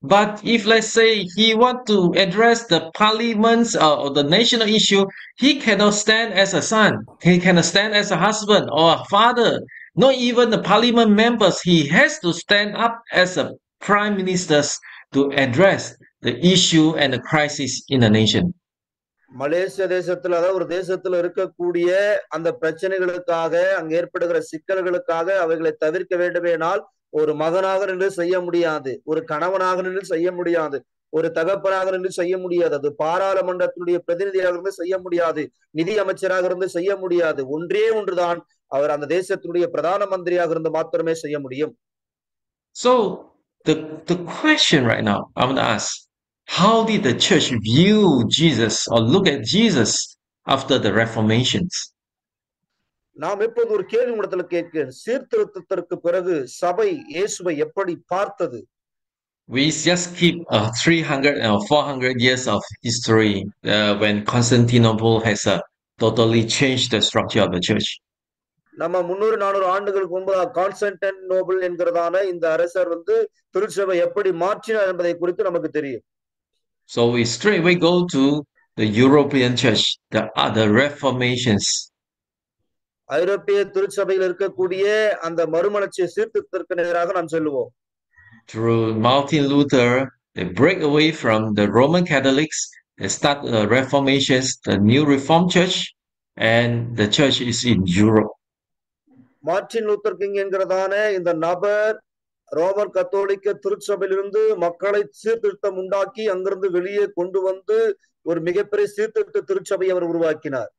but if let's say he want to address the parliaments uh, or the national issue, he cannot stand as a son. He cannot stand as a husband or a father. Not even the parliament members. He has to stand up as a prime minister to address the issue and the crisis in the nation. மலேசிய தேசத்துல அதாவது ஒரு தேசத்துல இருக்கக்கூடிய அந்த பிரச்சனைகளுக்காக அங்க ஏற்படுகிற சிக்கல்களுக்காக அவைகளை தவிர்க்க வேண்டுமேனால் ஒரு மகனாக நின்று செய்ய முடியாது. ஒரு கணவனாக நின்று செய்ய முடியாது. ஒரு தகப்பனாக நின்று செய்ய முடியாது. அது பாராளுமன்றத்தினுடைய பிரதிநிதியாக இருந்து செய்ய முடியாது. நிதி அமைச்சராக இருந்து செய்ய முடியாது. ஒன்றே ஒன்றுதான் அவர் அந்த தேசத்தினுடைய பிரதான மந்திரியாக இருந்து மாத்திரமே செய்ய முடியும். So the the question right now I want to ask, how did the church view Jesus or look at Jesus after the reformations? நாம் இப்போது ஒரு கேள்வி இடத்துல கேட்கிறேன் சீர்திருத்தத்திற்கு பிறகு சபை இயேசுவை எப்படி பார்த்தது We just keep uh, 300 or 400 years of history uh, when Constantinople has uh, totally changed the structure of the church. நம்ம முன்னூறு நானூறு ஆண்டுகளுக்கு முன்பதாக கான்ஸ்டன்டைன் நோபல் என்கிறதான இந்த அரசர் வந்து திருச்சபை எப்படி மாற்றினார் என்பதை குறித்து நமக்கு தெரியும் So we straight away go to the European church, the other reformations. ஐரோப்பிய திருச்சபையில் இருக்கக்கூடிய அந்த மறுமலர்ச்சி சீர்திருத்தத்திற்கு நேராக நாம் செல்லுவோம் Through Martin Luther, they break away from the Roman Catholics, they start the reformations, the new Reformed Church, and the church is in Europe. Martin Luther King என்கிறதான இந்த நபர் ரோமன் கத்தோலிக்க திருச்சபையிலிருந்து மக்களை சீர்திருத்தம் உண்டாக்கி அங்கிருந்து வெளியே கொண்டு வந்து ஒரு மிகப்பெரிய சீர்திருத்த திருச்சபை அவர் உருவாக்கினார்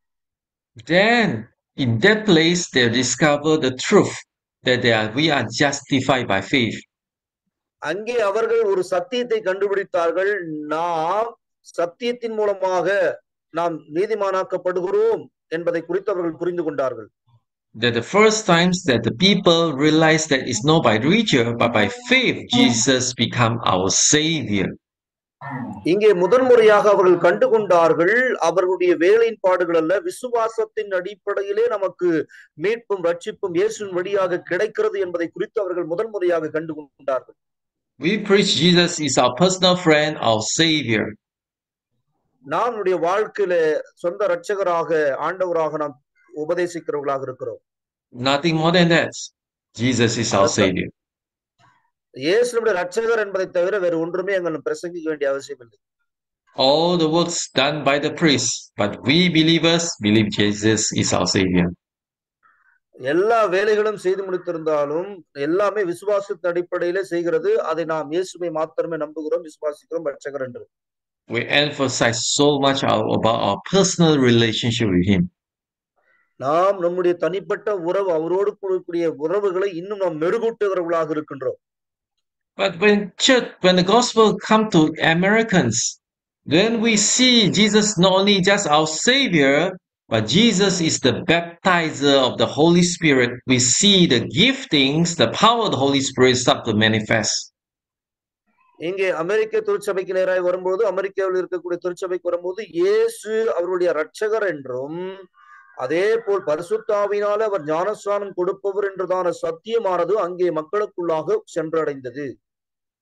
Then, in that place, they discover the truth that they are, we are justified by faith. அங்கே அவர்கள் ஒரு சத்தியத்தை கண்டுபிடித்தார்கள் நாம் சத்தியத்தின் மூலமாக நாம் நீதிமானாக்கப்படுகிறோம் என்பதை குறித்து அவர்கள் புரிந்து கொண்டார்கள் That the first times that the people realize that it's not by richer, but by faith, Jesus become our Savior. இங்கே முதன்முறையாக அவர்கள் கண்டு கொண்டார்கள் அவர்களுடைய வேலையின் பாடுகள் அல்ல விசுவாசத்தின் அடிப்படையிலே நமக்கு மீட்பும் ரட்சிப்பும் இயேசுவின் வழியாக கிடைக்கிறது என்பதை குறித்து அவர்கள் முதன்முறையாக கண்டு கொண்டார்கள் We preach Jesus is our personal friend, our Savior. நாம் நம்முடைய வாழ்க்கையில சொந்த ரட்சகராக ஆண்டவராக நாம் உபதேசிக்கிறவர்களாக இருக்கிறோம் Nothing more than that. Jesus is our. Savior. இயேசு நம்முடைய ரட்சகர் என்பதை தவிர வேறு ஒன்றுமே எங்கள் பிரசங்கிக்க வேண்டிய அவசியம் இல்லை All the works done by the priests, but we believers believe Jesus is our Savior. எல்லா வேலைகளும் செய்து முடித்திருந்தாலும் எல்லாமே விசுவாசத்தின் அடிப்படையிலே செய்கிறது அதை நாம் இயேசுவை மாத்திரமே நம்புகிறோம் விசுவாசிக்கிறோம் ரட்சகர் என்று We emphasize so much about our personal relationship with Him. நாம் நம்முடைய தனிப்பட்ட உறவு அவரோடு கூடிய உறவுகளை இன்னும் நாம் மெருகூட்டுகிறவர்களாக இருக்கின்றோம் But when church, when the gospel come to Americans, then we see Jesus not only just our Savior, but Jesus is the baptizer of the Holy Spirit. We see the giftings, the power of the Holy Spirit start to manifest. இங்கே அமெரிக்க திருச்சபைக்கு நேராக வரும்போது அமெரிக்காவில் இருக்கக்கூடிய திருச்சபைக்கு வரும்போது இயேசு அவருடைய ரட்சகர் என்றும் அதே போல் பரிசுத்தாவினால அவர் ஞானஸ்நானம் கொடுப்பவர் என்றதான சத்தியமானது அங்கே மக்களுக்குள்ளாக சென்றடைந்தது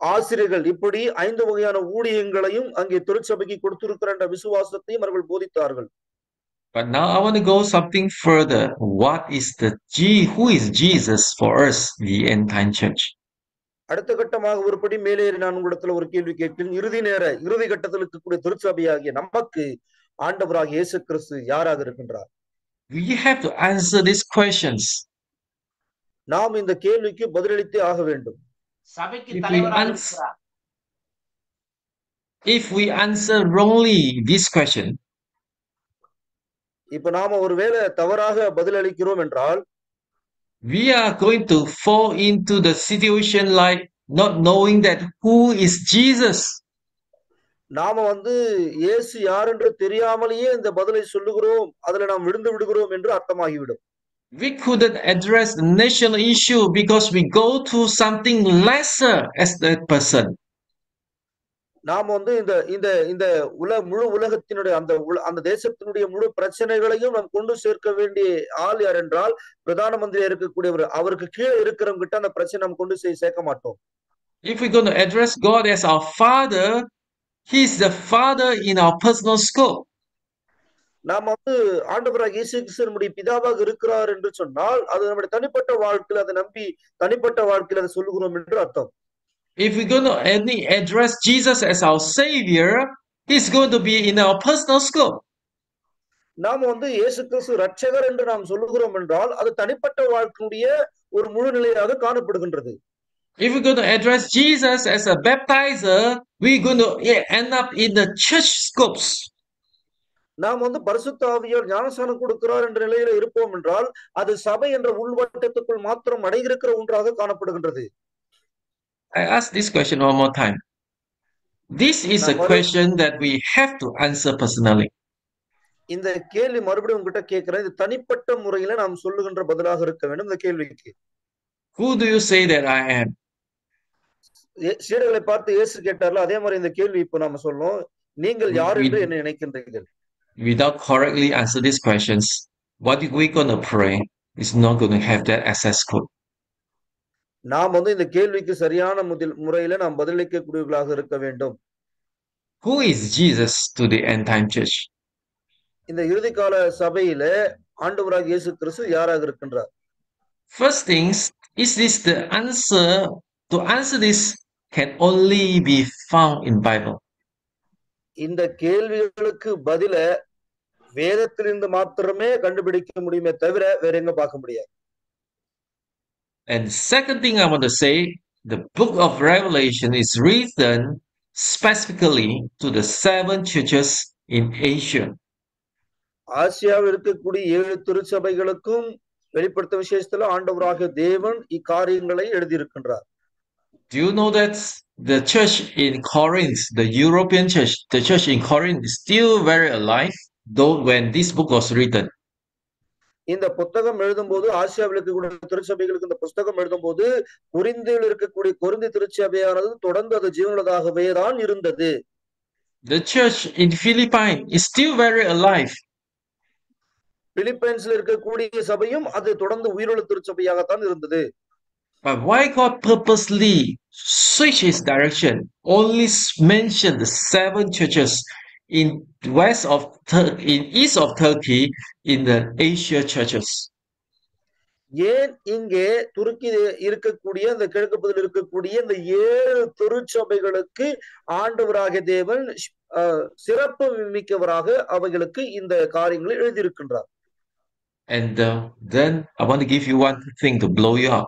ஆசிரியர்கள் இப்படி ஐந்து வகையான ஊழியங்களையும் அங்கே திருச்சபைக்கு கொடுத்திருக்கிற என்ற விசுவாசத்தையும் அவர்கள் போதித்தார்கள் But now I want to go something further. What is the G? Who is Jesus for us, the end time church? அடுத்த கட்டமாக ஒருபடி மேலே நான் உங்களிடத்துல ஒரு கேள்வி கேட்கிறேன் இறுதி நேர இறுதி கட்டத்தில் இருக்கக்கூடிய திருச்சபையாகிய நமக்கு ஆண்டவராக இயேசு கிறிஸ்து யாராக இருக்கின்றார் We have to answer these questions. நாம் இந்த கேள்விக்கு பதிலளித்தே ஆக வேண்டும் சபைக்கு If we தலைவராக ans- இருக்கிறார் If we answer wrongly this question, இப்ப நாம ஒருவேளை தவறாக பதிலளிக்கிறோம் என்றால் we are going to fall into the situation like not knowing that who is Jesus. நாம வந்து இயேசு யார் என்று தெரியாமலேயே இந்த பதிலை சொல்லுகிறோம் அதுல நாம் விழுந்து விடுகிறோம் என்று அர்த்தமாகிவிடும் We couldn't address the national issue because we go to something lesser as that person. நாம் வந்து இந்த இந்த இந்த உல முழு உலகத்தினுடைய அந்த உல- அந்த தேசத்தினுடைய முழு பிரச்சனைகளையும் நாம் கொண்டு சேர்க்க வேண்டிய ஆள் யார் என்றால் பிரதான மந்திரியா இருக்கக்கூடியவர் அவருக்கு கீழே இருக்கிறவங்க கிட்ட அந்த பிரச்சனை நாம் கொண்டு போய் சேர்க்க மாட்டோம் If we're going to address God as our Father, He's the Father in our personal scope. நாம் வந்து ஆண்டவராக இயேசு கிறிஸ்து நம்முடைய பிதாவாக இருக்கிறார் என்று சொன்னால் அது நம்முடைய தனிப்பட்ட வாழ்க்கையில் அதை நம்பி தனிப்பட்ட வாழ்க்கையில் அதை சொல்லுகிறோம் என்று அர்த்தம் If we're going to only address Jesus as our Savior, He's going to be in our personal scope. நாம் வந்து இயேசு கிறிஸ்து ரட்சகர் என்று நாம் சொல்லுகிறோம் என்றால் அது தனிப்பட்ட வாழ்க்கையுடைய ஒரு முழு நிலையாக காணப்படுகின்றது If we're going to address Jesus as a baptizer, we're going to end up in the church scopes. நாம் வந்து பரிசுத்த ஆவியால் ஞானஸ்தானம் கொடுக்கிறார் என்ற நிலையில இருப்போம் என்றால் அது சபை என்ற உள்வட்டத்துக்குள் மாத்திரம் அடைந்திருக்கிற ஒன்றாக காணப்படுகின்றது I ask this question one more time. This is a question that we have to answer personally. இந்த கேள்வி மறுபடியும் உங்ககிட்ட கேட்கிறேன் இது தனிப்பட்ட முறையில நாம் சொல்லுகின்ற பதிலாக இருக்க வேண்டும் இந்த கேள்விக்கு Who do you say that I am? சீடர்களை பார்த்து இயேசு கேட்டார்ல அதே மாதிரி இந்த கேள்வி இப்போ நாம சொல்லணும் நீங்கள் யார் என்று என்ன நினைக்கின்றீர்கள் Without correctly answer these questions, what we're going to pray is not going to have that access code. நாம் வந்து இந்த கேள்விக்கு சரியான முதில் முறையில நாம் பதிலளிக்கக்கூடியவர்களாக இருக்க வேண்டும் Who is Jesus to the end time church? இந்த இறுதிக்கால சபையில ஆண்டவராக இயேசு கிறிஸ்து யாராக இருக்கின்றார் First things, is this the answer? To answer this can only be found in Bible. இந்த கேள்விகளுக்கு பதில வேதத்திலிருந்து மாத்திரமே கண்டுபிடிக்க முடியுமே தவிர வேற எங்க பார்க்க முடியாது And second thing I want to say, the book of Revelation is written specifically to the seven churches in Asia. ஆசியாவில் இருக்கக்கூடிய ஏழு திருச்சபைகளுக்கும் வெளிப்படுத்த விசேஷத்துல ஆண்டவராக தேவன் இக்காரியங்களை எழுதியிருக்கின்றார் Do you know that the church in Corinth, the European church, the church in Corinth is still very alive, though when this book was written. இந்த புத்தகம் எழுதும்போது ஆசியாவில் இருக்கக்கூடிய திருச்சபைகளுக்கு இந்த புஸ்தகம் எழுதும்போது குறிந்தியில் இருக்கக்கூடிய கொரிந்தி திருச்சபையானது தொடர்ந்து அது ஜீவனுள்ளதாகவே தான் இருந்தது The church in Philippines is still very alive. பிலிப்பைன்ஸ்ல இருக்கக்கூடிய சபையும் அது தொடர்ந்து உயிருள்ள திருச்சபையாகத்தான் இருந்தது But why God purposely switch his direction, only s- mention the seven churches in west of Tur- in east of Turkey in the Asia churches? ஏன் இங்கே துருக்கி இருக்கக்கூடிய அந்த கிழக்கு பகுதியில் இருக்கக்கூடிய இந்த ஏழு திருச்சபைகளுக்கு ஆண்டவராக தேவன் அஹ், சிறப்பு மிக்கவராக அவைகளுக்கு இந்த காரியங்களை எழுதியிருக்கின்றார் And uh, then I want to give you one thing to blow you up.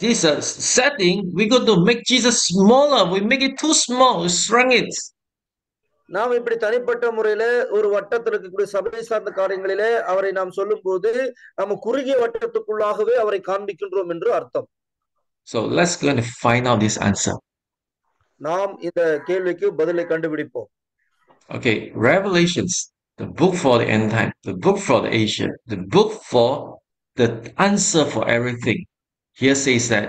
this uh, setting, we're going to make Jesus smaller. We make it too small. We shrunk it. நாம் இப்படி தனிப்பட்ட முறையில ஒரு வட்டத்தில் இருக்கக்கூடிய சபை சார்ந்த காரியங்களிலே அவரை நாம் சொல்லும் போது நம்ம குறுகிய வட்டத்துக்குள்ளாகவே அவரை காண்பிக்கின்றோம் என்று அர்த்தம் So let's go and find out this answer. நாம் இந்த கேள்விக்கு பதிலை கண்டுபிடிப்போம் Okay, Revelations, the book for the end time, the book for the Asia, the book for the answer for everything. Here says that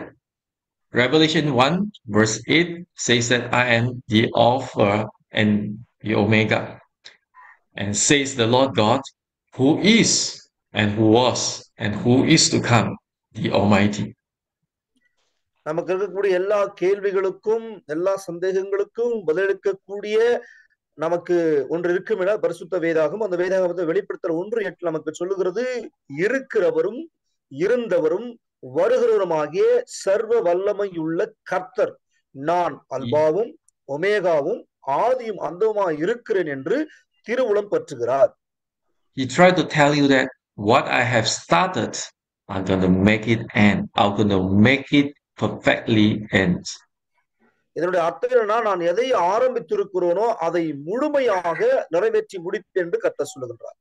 Revelation 1 verse 8 says that I am the Alpha and the Omega. And says the Lord God, who is and who was and who is to come, the Almighty. நமக்கு இருக்கக்கூடிய எல்லா கேள்விகளுக்கும் எல்லா சந்தேகங்களுக்கும் பதிலளிக்கக்கூடிய நமக்கு ஒன்று இருக்கும் என பரிசுத்த வேதாகம் அந்த வேதாகமத்தை வெளிப்படுத்துற ஒன்று எட்டு நமக்கு சொல்லுகிறது இருக்கிறவரும் இருந்தவரும் வருகிறவருமாகிய சர்வ வல்லமையுள்ள கர்த்தர் நான் அல்பாவும் ஒமேகாவும் ஆதியும் அந்தவுமா இருக்கிறேன் என்று திருவுளம் பற்றுகிறார் He tried to tell you that what I have started, I'm going to make it end. I'm going to make it perfectly end. இதனுடைய அர்த்தம் என்னன்னா நான் எதை ஆரம்பித்திருக்கிறோனோ அதை முழுமையாக நிறைவேற்றி முடிப்பேன் என்று கர்த்தர் சொல்லுகின்றார்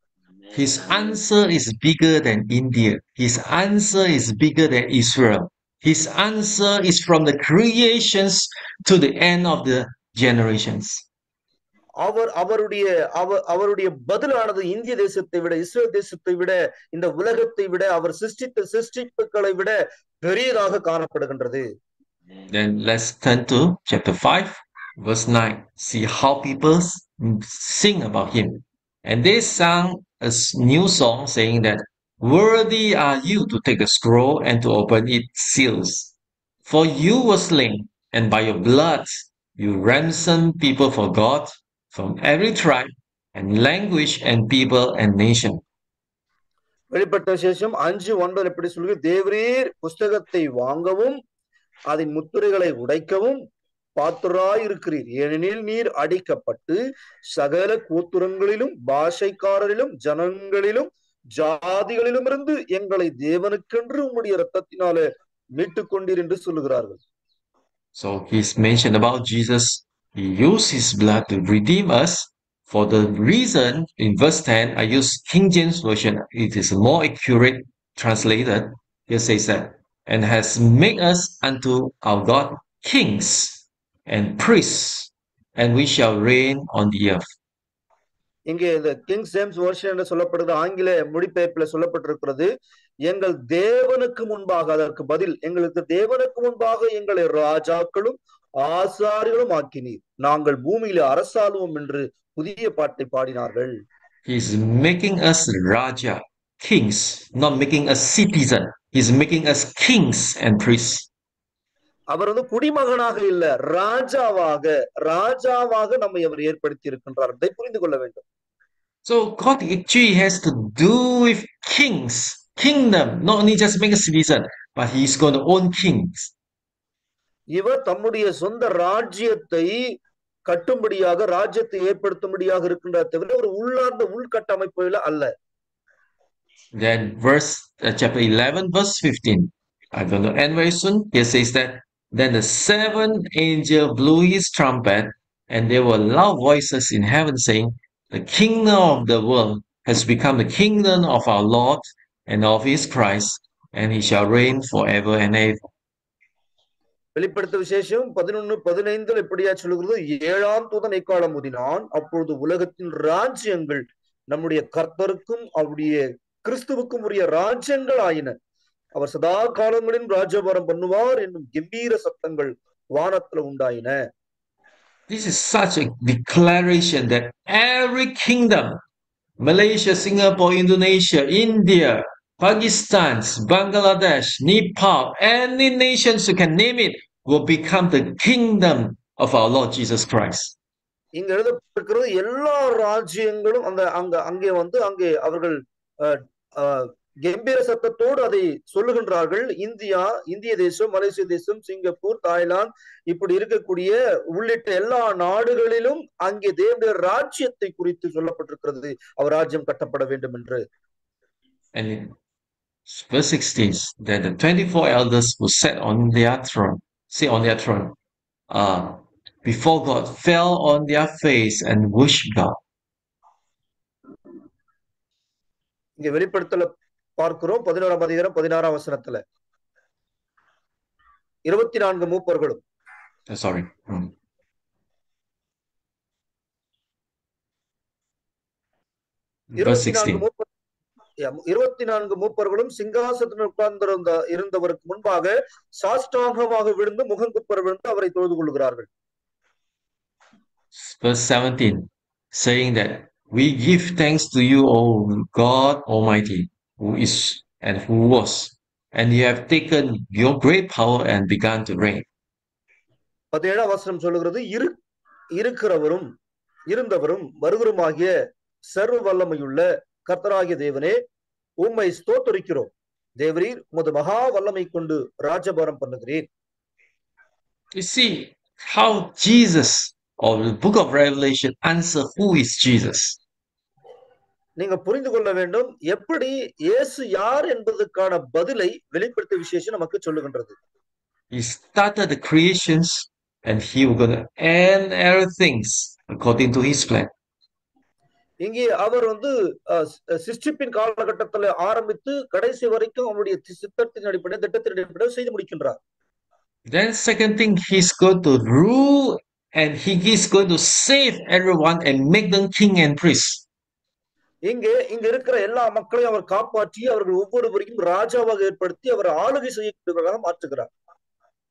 His answer is bigger than India. His answer is bigger than Israel. His answer is from the creations to the end of the generations. அவர் அவருடைய அவர் அவருடைய பதிலானது இந்திய தேசத்தை விட இஸ்ரேல் தேசத்தை விட இந்த உலகத்தை விட அவர் சிருஷ்டித்த சிருஷ்டிப்புகளை விட பெரியதாக காணப்படுகின்றது Then let's turn to chapter 5, verse 9. See how people s- sing about him. And they sang a s- new song saying that, Worthy are you to take the scroll and to open its seals. For you were slain, and by your blood you ransomed people for God from every tribe and language and people and nation. வெளிப்பட்ட விசேஷம் அஞ்சு ஒன்பது எப்படி சொல்லுங்க தேவரீர் புஸ்தகத்தை வாங்கவும் அதன் முத்திரைகளை உடைக்கவும் பாத்திராய் இருக்கிறீர் ஏனெனில் நீர் அடிக்கப்பட்டு சகல கூத்துரங்களிலும் பாஷைக்காரரிலும் ஜனங்களிலும் ஜாதிகளிலும் இருந்து எங்களை தேவனுக்கென்று உம்முடைய ரத்தத்தினால மீட்டுக் கொண்டீர் என்று சொல்லுகிறார்கள் So he's mentioned about Jesus. He used his blood to redeem us. For the reason, in verse 10, I use King James Version. It is more accurate translated. Here says that, and has made us unto our God kings and priests, and we shall reign on the earth. இங்கே இந்த king James version என்று சொல்லப்படுகிறது ஆங்கில மொழிபெயர்ப்புல சொல்லப்பட்டிருக்கிறது எங்கள் தேவனுக்கு முன்பாக அதற்கு பதில் எங்களுக்கு தேவனுக்கு முன்பாக எங்களை ராஜாக்களும் ஆசாரிகளும் ஆக்கினீர் நாங்கள் பூமியில அரசாளுவோம் என்று புதிய பாட்டை பாடினார்கள் He's making us Raja, kings, not making us citizen. He's making us kings and priests. அவர் வந்து குடிமகனாக இல்ல ராஜாவாக ராஜாவாக நம்மை அவர் ஏற்படுத்தி இருக்கின்றார் அதை புரிந்து கொள்ள வேண்டும் So God actually has to do with kings, kingdom, not only just make a citizen, but he's going to own kings. இவர் தம்முடைய சொந்த ராஜ்யத்தை கட்டும்படியாக ராஜ்யத்தை ஏற்படுத்தும்படியாக இருக்கின்றார் தவிர ஒரு உள்ளார்ந்த உள்கட்டமைப்புல அல்ல Then verse uh, chapter 11 verse 15. I'm going to end very soon. Here says that then the seventh angel blew his trumpet and there were loud voices in heaven saying, the kingdom of the world has become the kingdom of our Lord and of his Christ and he shall reign forever and ever. வெளிப்படுத்த விசேஷம் பதினொன்னு பதினைந்துல இப்படியா சொல்லுகிறது ஏழாம் தூதன் எக்காலம் ஊதினான் அப்பொழுது உலகத்தின் ராஜ்யங்கள் நம்முடைய கர்த்தருக்கும் அவருடைய கிறிஸ்துவுக்கும் உரிய ராஜ்யங்கள் ஆயின அவர் சதா காலங்களின் ராஜபாரம் பண்ணுவார் என்னும் கம்பீர சத்தங்கள் வானத்துல உண்டாயின This is such a declaration that every kingdom, Malaysia, Singapore, Indonesia, India, Pakistan, Bangladesh, Nepal, any nations you can name it, will become the kingdom of our Lord Jesus Christ. இங்க எழுதப்பட்டிருக்கிறது எல்லா ராஜ்யங்களும் அந்த அங்க அங்கே வந்து அங்கே அவர்கள் கம்பீர சத்தத்தோடு அதை சொல்லுகின்றார்கள். இந்தியா இந்திய தேசம் மலேசிய தேசம் சிங்கப்பூர் தாய்லாந்து இப்படி இருக்கக்கூடிய உள்ளிட்ட எல்லா நாடுகளிலும் அங்கே தேவனுடைய ராஜ்யத்தை குறித்து சொல்லப்பட்டிருக்கிறது. அவர் ராஜ்யம் கட்டப்பட வேண்டும் என்று. Verse 16 is that the 24 elders who sat on their throne, sit on their throne, uh, before God, fell on their face and worshiped God. இங்க வெளிப்படுத்தல பார்க்கிறோம் பதினோராம் அதிகாரம் பதினாறாம் வசனத்துல இருபத்தி நான்கு மூப்பர்களும். Verse இருபத்தி நான்கு 16. மூப்பர் Yeah, இருபத்தி நான்கு மூப்பர்களும் சிங்காசனத்தில் உட்கார்ந்திருந்த இருந்தவருக்கு முன்பாக சாஷ்டாங்கமாக விழுந்து முகங்குப்புற விழுந்து அவரை தொழுது கொள்கிறார்கள் verse 17, saying that we give thanks to you, O God Almighty, who is and who was, and you have taken your great power and begun to reign. பதினேழாம் வசனம் சொல்லுகிறது இரு இருக்கிறவரும் இருந்தவரும் வருவருமாகிய சர்வ வல்லமையுள்ள கர்த்தராகிய தேவனே உம்மை ஸ்தோத்தரிக்கிறோம் தேவரீர் உமது மகா வல்லமை கொண்டு ராஜபாரம் பண்ணுகிறேன் You see how Jesus or the book of Revelation answer who is Jesus. நீங்க புரிந்து கொள்ள வேண்டும் எப்படி இயேசு யார் என்பதற்கான பதிலை வெளிப்படுத்திய விசேஷம் நமக்கு சொல்லுகின்றது He started the creations and he was going to end everything according to his plan. இங்கே அவர் வந்து சிருஷ்டிப்பின் காலகட்டத்துல ஆரம்பித்து கடைசி வரைக்கும் அவருடைய சித்தத்தின் அடிப்படையில் திட்டத்தின் அடிப்படையில் செய்து முடிக்கின்றார் Then second thing, he's going to rule and he is going to save everyone and make them king and priest. இங்கே இங்க இருக்கிற எல்லா மக்களையும் அவர் காப்பாற்றி அவர்கள் ஒவ்வொருவரையும் ராஜாவாக ஏற்படுத்தி அவர் ஆளுகை செய்யக்கூடியவர்களாக மாற்றுகிறார்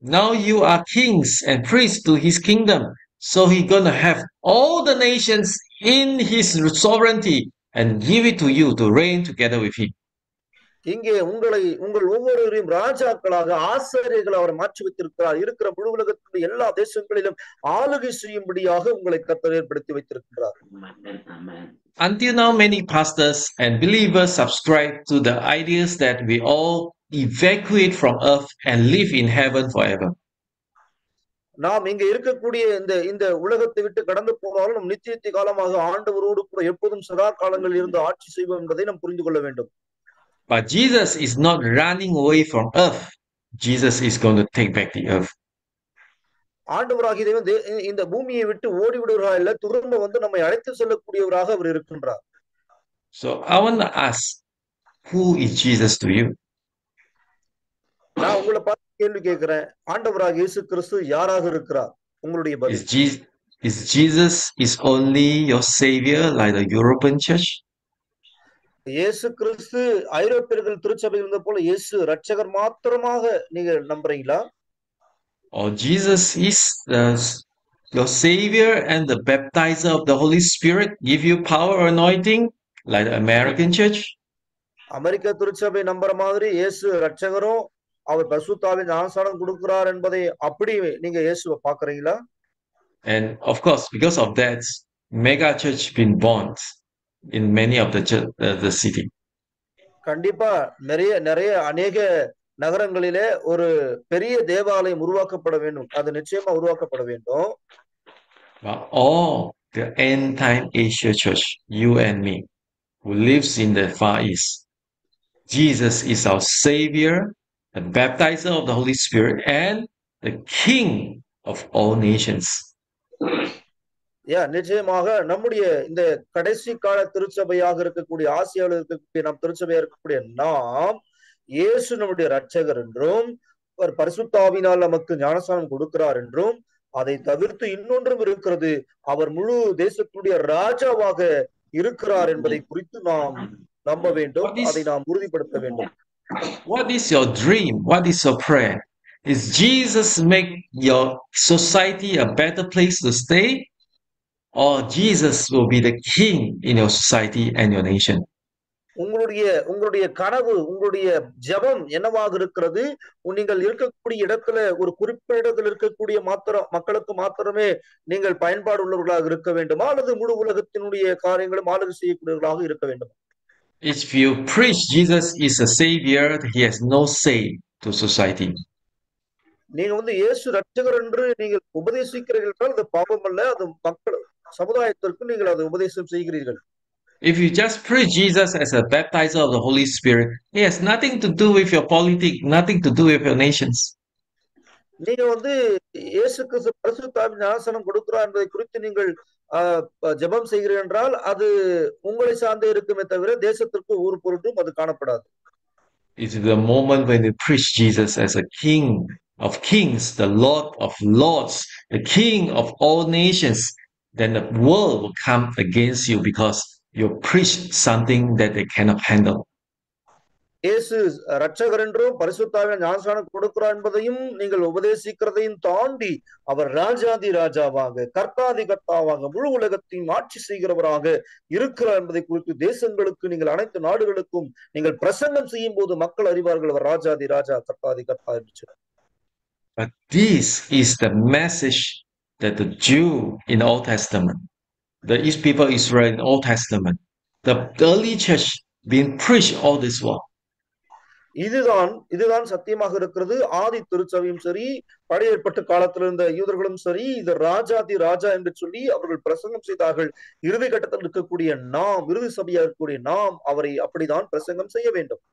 Now you are kings and priests to his kingdom. So he's going to have all the nations in his sovereignty and give it to you to reign together with him. இங்கே உங்களை உங்கள் ஒவ்வொருவரையும் ராஜாக்களாக ஆசிரியர்கள் அவர் மாற்றி வைத்திருக்கிறார். இருக்கிற முழு உலகத்துடைய எல்லா தேசங்களிலும் ஆளுகை செய்யும்படியாக உங்களை கர்த்தர் ஏற்படுத்தி வைத்திருக்கிறார். Until now, many pastors and believers subscribe to the ideas that we all evacuate from earth and live in heaven forever. நாம் இங்க இருக்கக்கூடிய இந்த இந்த உலகத்தை விட்டு கடந்து போனாலும் நம் நித்தியத்தை காலமாக ஆண்டவரோடு கூட எப்போதும் சதா காலங்களில் இருந்து ஆட்சி செய்வோம் என்பதை நாம் புரிந்து கொள்ள வேண்டும். But Jesus is not running away from earth. Jesus is going to take back the earth. ஆண்டவராகிய தேவன் தே- இந்த பூமியை விட்டு ஓடி விடுவராக இல்ல திரும்ப வந்து நம்மை அழைத்து செல்லக்கூடியவராக அவர் இருக்கின்றார் So I want to ask, who is Jesus to you? நான் உங்களை பார்த்து கேள்வி கேட்கிறேன் ஆண்டவராக இயேசு கிறிஸ்து யாராக இருக்கிறார் உங்களுடைய Is பதில் Jesus is Jesus is only your savior like the European church? இயேசு கிறிஸ்து ஐரோப்பியர்கள் திருச்சபையில் இருந்த போல இயேசு ரட்சகர் மாத்திரமாக நீங்க நம்புறீங்களா Or Jesus is the, your savior and the baptizer of the Holy Spirit, give you power or anointing like the American church? அமெரிக்க திருச்சபை நம்புற மாதிரி இயேசு ரட்சகரும் அவர் பசுத்தாவின் ஆசானம் கொடுக்கிறார் என்பதை அப்படி நீங்க இயேசுவை பாக்குறீங்களா And of course, because of that, mega church been born in many of the church, uh, the city. கண்டிப்பா நிறைய நிறைய அநேக நகரங்களிலே ஒரு பெரிய தேவாலயம் உருவாக்கப்பட வேண்டும் அது நிச்சயமா உருவாக்கப்பட வேண்டும் But all the end time Asia church, you and me, who lives in the Far East, Jesus is our Savior, the baptizer of the Holy Spirit, and the King of all nations. ஏன் நிச்சயமாக நம்முடைய இந்த கடைசி கால திருச்சபையாக இருக்கக்கூடிய ஆசியாவில் இருக்கக்கூடிய நம் திருச்சபையா இருக்கக்கூடிய நாம் இயேசு நம்முடைய ரட்சகர் என்றும் அவர் பரிசுத்தாவினால் நமக்கு ஞானஸ்தானம் கொடுக்கிறார் என்றும் அதை தவிர்த்து இன்னொன்றும் இருக்கிறது அவர் முழு தேசத்துடைய ராஜாவாக இருக்கிறார் என்பதை குறித்து நாம் நம்ப வேண்டும் அதை நாம் உறுதிப்படுத்த வேண்டும் What is your dream? What is your prayer? Is Jesus make your society a better place to stay? Or Jesus will be the king in your society and your nation? உங்களுடைய உங்களுடைய கனவு உங்களுடைய ஜெபம் என்னவாக இருக்கிறது நீங்கள் இருக்கக்கூடிய இடத்துல ஒரு குறிப்பிட்ட இடத்துல இருக்கக்கூடிய மாத்திரம் மக்களுக்கு மாத்திரமே நீங்கள் பயன்பாடு உள்ளவர்களாக இருக்க வேண்டுமா அல்லது முழு உலகத்தினுடைய காரியங்களும் ஆளுகை செய்யக்கூடியவர்களாக இருக்க வேண்டும் If you preach Jesus is a savior, he has no say to society. நீங்க வந்து இயேசு ரட்சகர் என்று நீங்கள் உபதேசிக்கிறீர்கள் என்றால் அது பாவம் அல்ல அது மக்கள் சமுதாயத்திற்கு நீங்கள் அதை உபதேசம் செய்கிறீர்கள் If you just preach Jesus as a baptizer of the Holy Spirit, he has nothing to do with your politics, nothing to do with your nations. நீங்க வந்து இயேசு கிறிஸ்து பரிசுத்தாவின் ஞானசனம் கொடுக்கிறார் என்பதை குறித்து நீங்கள் ஆஹ், ஜெபம் செய்கிறீர்கள் என்றால் அது உங்களை சார்ந்தே இருக்குமே தவிர தேசத்திற்கு ஒரு பொருட்டும் அது காணப்படாது It's the moment when you preach Jesus as a king of kings, the Lord of lords, the king of all nations, Then the world will come against you because you preach something that they cannot handle. இயேசு ரட்சகர் என்றும் பரிசுத்தாவின் ஞானஸ்நானம் கொடுக்கிறார் என்பதையும் நீங்கள் உபதேசிக்கிறதையும் தாண்டி அவர் ராஜாதி ராஜாவாக கர்த்தாதி கர்த்தாவாக முழு உலகத்தையும் ஆட்சி செய்கிறவராக இருக்கிறார் என்பதை குறித்து தேசங்களுக்கு நீங்கள் அனைத்து நாடுகளுக்கும் நீங்கள் பிரசங்கம் செய்யும் போது மக்கள் அறிவார்கள் அவர் ராஜாதி ராஜா கர்த்தாதி கர்த்தா என்று. But this is the message that the Jew in Old Testament, the East people Israel in Old Testament, the early church been preached all this while. இதுதான் இதுதான் சத்தியமாக இருக்கிறது ஆதி திருச்சபையும் சரி பழைய ஏற்பட்ட காலத்தில் இருந்த யூதர்களும் சரி இது ராஜாதி ராஜா என்று சொல்லி அவர்கள் பிரசங்கம் செய்தார்கள் இறுதி கட்டத்தில் இருக்கக்கூடிய நாம் இறுதி சபையா இருக்கக்கூடிய நாம் அவரை அப்படிதான் பிரசங்கம் செய்ய வேண்டும்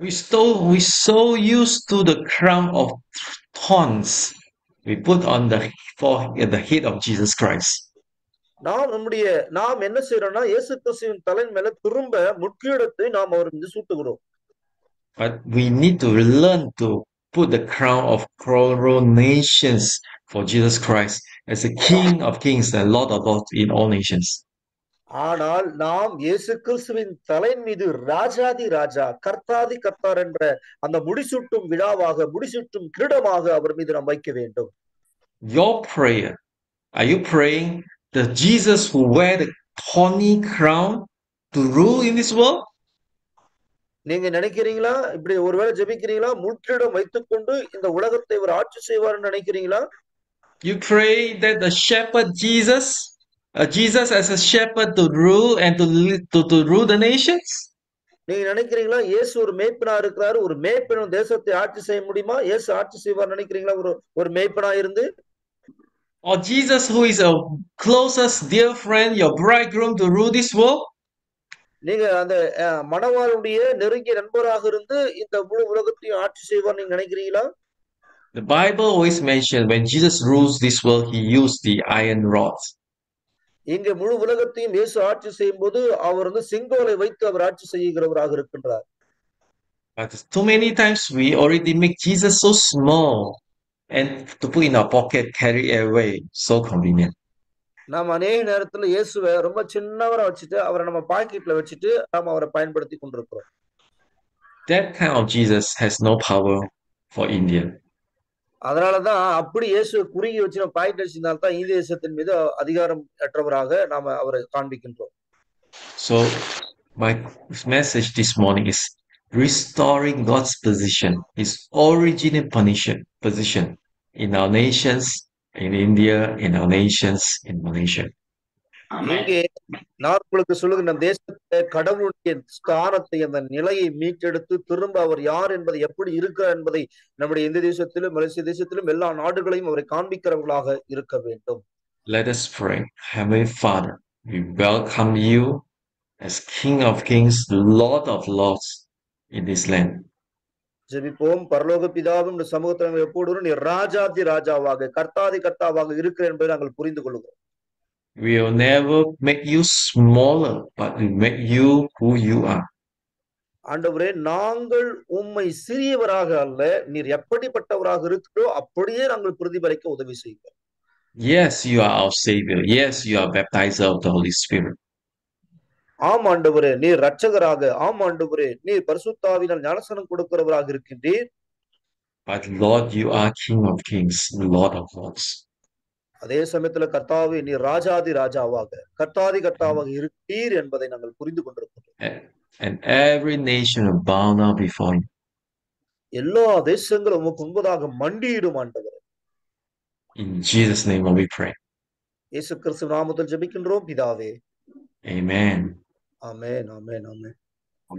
We so we so used to the crown of thorns we put on the forehead, the head of Jesus Christ. நாம் நம்முடைய நாம் என்ன செய்யறோம்னா இயேசு கிறிஸ்துவின் தலையின் மேல திரும்ப முக்கியத்தை நாம் அவர் மீது சூட்டுகிறோம் But we need to learn to put the crown of coronations for Jesus Christ as the King of Kings and Lord of Lords in all nations. ஆனால் நாம் இயேசு கிறிஸ்துவின் தலையின் மீது ராஜாதி ராஜா கர்த்தாதி கர்த்தார் என்ற அந்த முடிசூட்டும் விழாவாக முடிசூட்டும் கிரீடமாக அவர் மீது நாம் வைக்க வேண்டும். Your prayer, are you praying the Jesus who wear the thorny crown to rule in this world? நீங்க நினைக்கிறீங்களா? இப்படி ஒருவேளை ஜெபிக்கிறீங்களா? முற்றிடம் வைத்துக்கொண்டு இந்த உலகத்தை இவர் ஆட்சி செய்வார்னு நினைக்கிறீங்களா? You pray that the shepherd Jesus, uh, Jesus as a shepherd to rule and to, lead- to, to rule the nations? நீங்க நினைக்கிறீங்களா இயேசு ஒரு மேய்ப்பனா இருக்கிறாரு ஒரு மேய்ப்பனும் தேசத்தை ஆட்சி செய்ய முடியுமா இயேசு ஆட்சி செய்வார் நினைக்கிறீங்களா ஒரு ஒரு மேய்ப்பனா இருந்து Or Jesus, who is a closest dear friend, your bridegroom to rule this world? நீங்க அந்த அஹ், மணவாளனுடைய நெருங்கிய நண்பராக இருந்து இந்த முழு உலகத்தையும் ஆட்சி செய்வார் நீங்க நினைக்கிறீங்களா The Bible always mentions when Jesus rules this world, he used the iron rods. இங்க முழு உலகத்தையும் இயேசு ஆட்சி செய்யும் போது அவர் வந்து செங்கோலை வைத்து அவர் ஆட்சி செய்கிறவராக இருக்கின்றார் But too many times we already make Jesus so small and to put in our pocket, carry away, so convenient. நாம் அநேக நேரத்துல இயேசுவை ரொம்ப சின்னவரா வச்சுட்டு அவரை நம்ம பாக்கெட்ல வச்சுட்டு நாம அவரை பயன்படுத்தி கொண்டிருக்கிறோம் That kind of Jesus has no power for India. அதனாலதான் அப்படி இயேசுவை குறுகி வச்சு நம்ம பாக்கெட் வச்சிருந்தால்தான் இந்திய தேசத்தின் மீது அதிகாரம் அற்றவராக நாம அவரை காண்பிக்கின்றோம் So my message this morning is restoring God's position, His original position, position in our nations, in India, in our nations, in Malaysia. இங்கே நான் உங்களுக்கு சொல்லுகிற நம் தேசத்துல கடவுளுடைய ஸ்தானத்தை அந்த நிலையை மீட்டெடுத்து திரும்ப அவர் யார் என்பதை எப்படி இருக்கிறார் என்பதை நம்முடைய இந்திய தேசத்திலும் மலேசிய தேசத்திலும் எல்லா நாடுகளையும் அவரை காண்பிக்கிறவர்களாக இருக்க வேண்டும் Let us pray. Heavenly Father, we welcome you as King of Kings, Lord of Lords in this land. ஜெபிப்போம் பரலோக பிதாவும் இந்த சமூகத்தில் எப்போதும் நீ ராஜாதி ராஜாவாக கர்த்தாதி கர்த்தாவாக இருக்கிற என்பதை நாங்கள் புரிந்து கொள்கிறோம் will never make you smaller, but we make you who you are. ஆண்டவரே நாங்கள் உம்மை சிறியவராக அல்ல நீர் எப்படிப்பட்டவராக இருக்கிறோ அப்படியே நாங்கள் பிரதிபலிக்க உதவி செய்வோம் Yes, you are our Savior. Yes, you are baptizer of the Holy Spirit. ஆம் ஆண்டவரே நீர் ரட்சகராக ஆம் ஆண்டவரே நீர் பரிசுத்தாவினால் ஞானசனம் கொடுக்கிறவராக இருக்கின்றீர் But Lord, you are King of Kings, Lord of Lords. அதே சமயத்துல கர்த்தாவே நீர் ராஜாதி ராஜாவாக கர்த்தாதி கர்த்தாவாக இருக்கீர் என்பதை நாங்கள் புரிந்து கொண்டிருக்கிறோம் A- And every nation will bow down before you. எல்லா தேசங்களும் உமக்கு முன்பதாக மண்டியிடும் ஆண்டவர் In Jesus' name we pray. இயேசு கிறிஸ்து நாமத்தில் ஜெபிக்கின்றோம் பிதாவே Amen. ஆமென் ஆமென் ஆமென்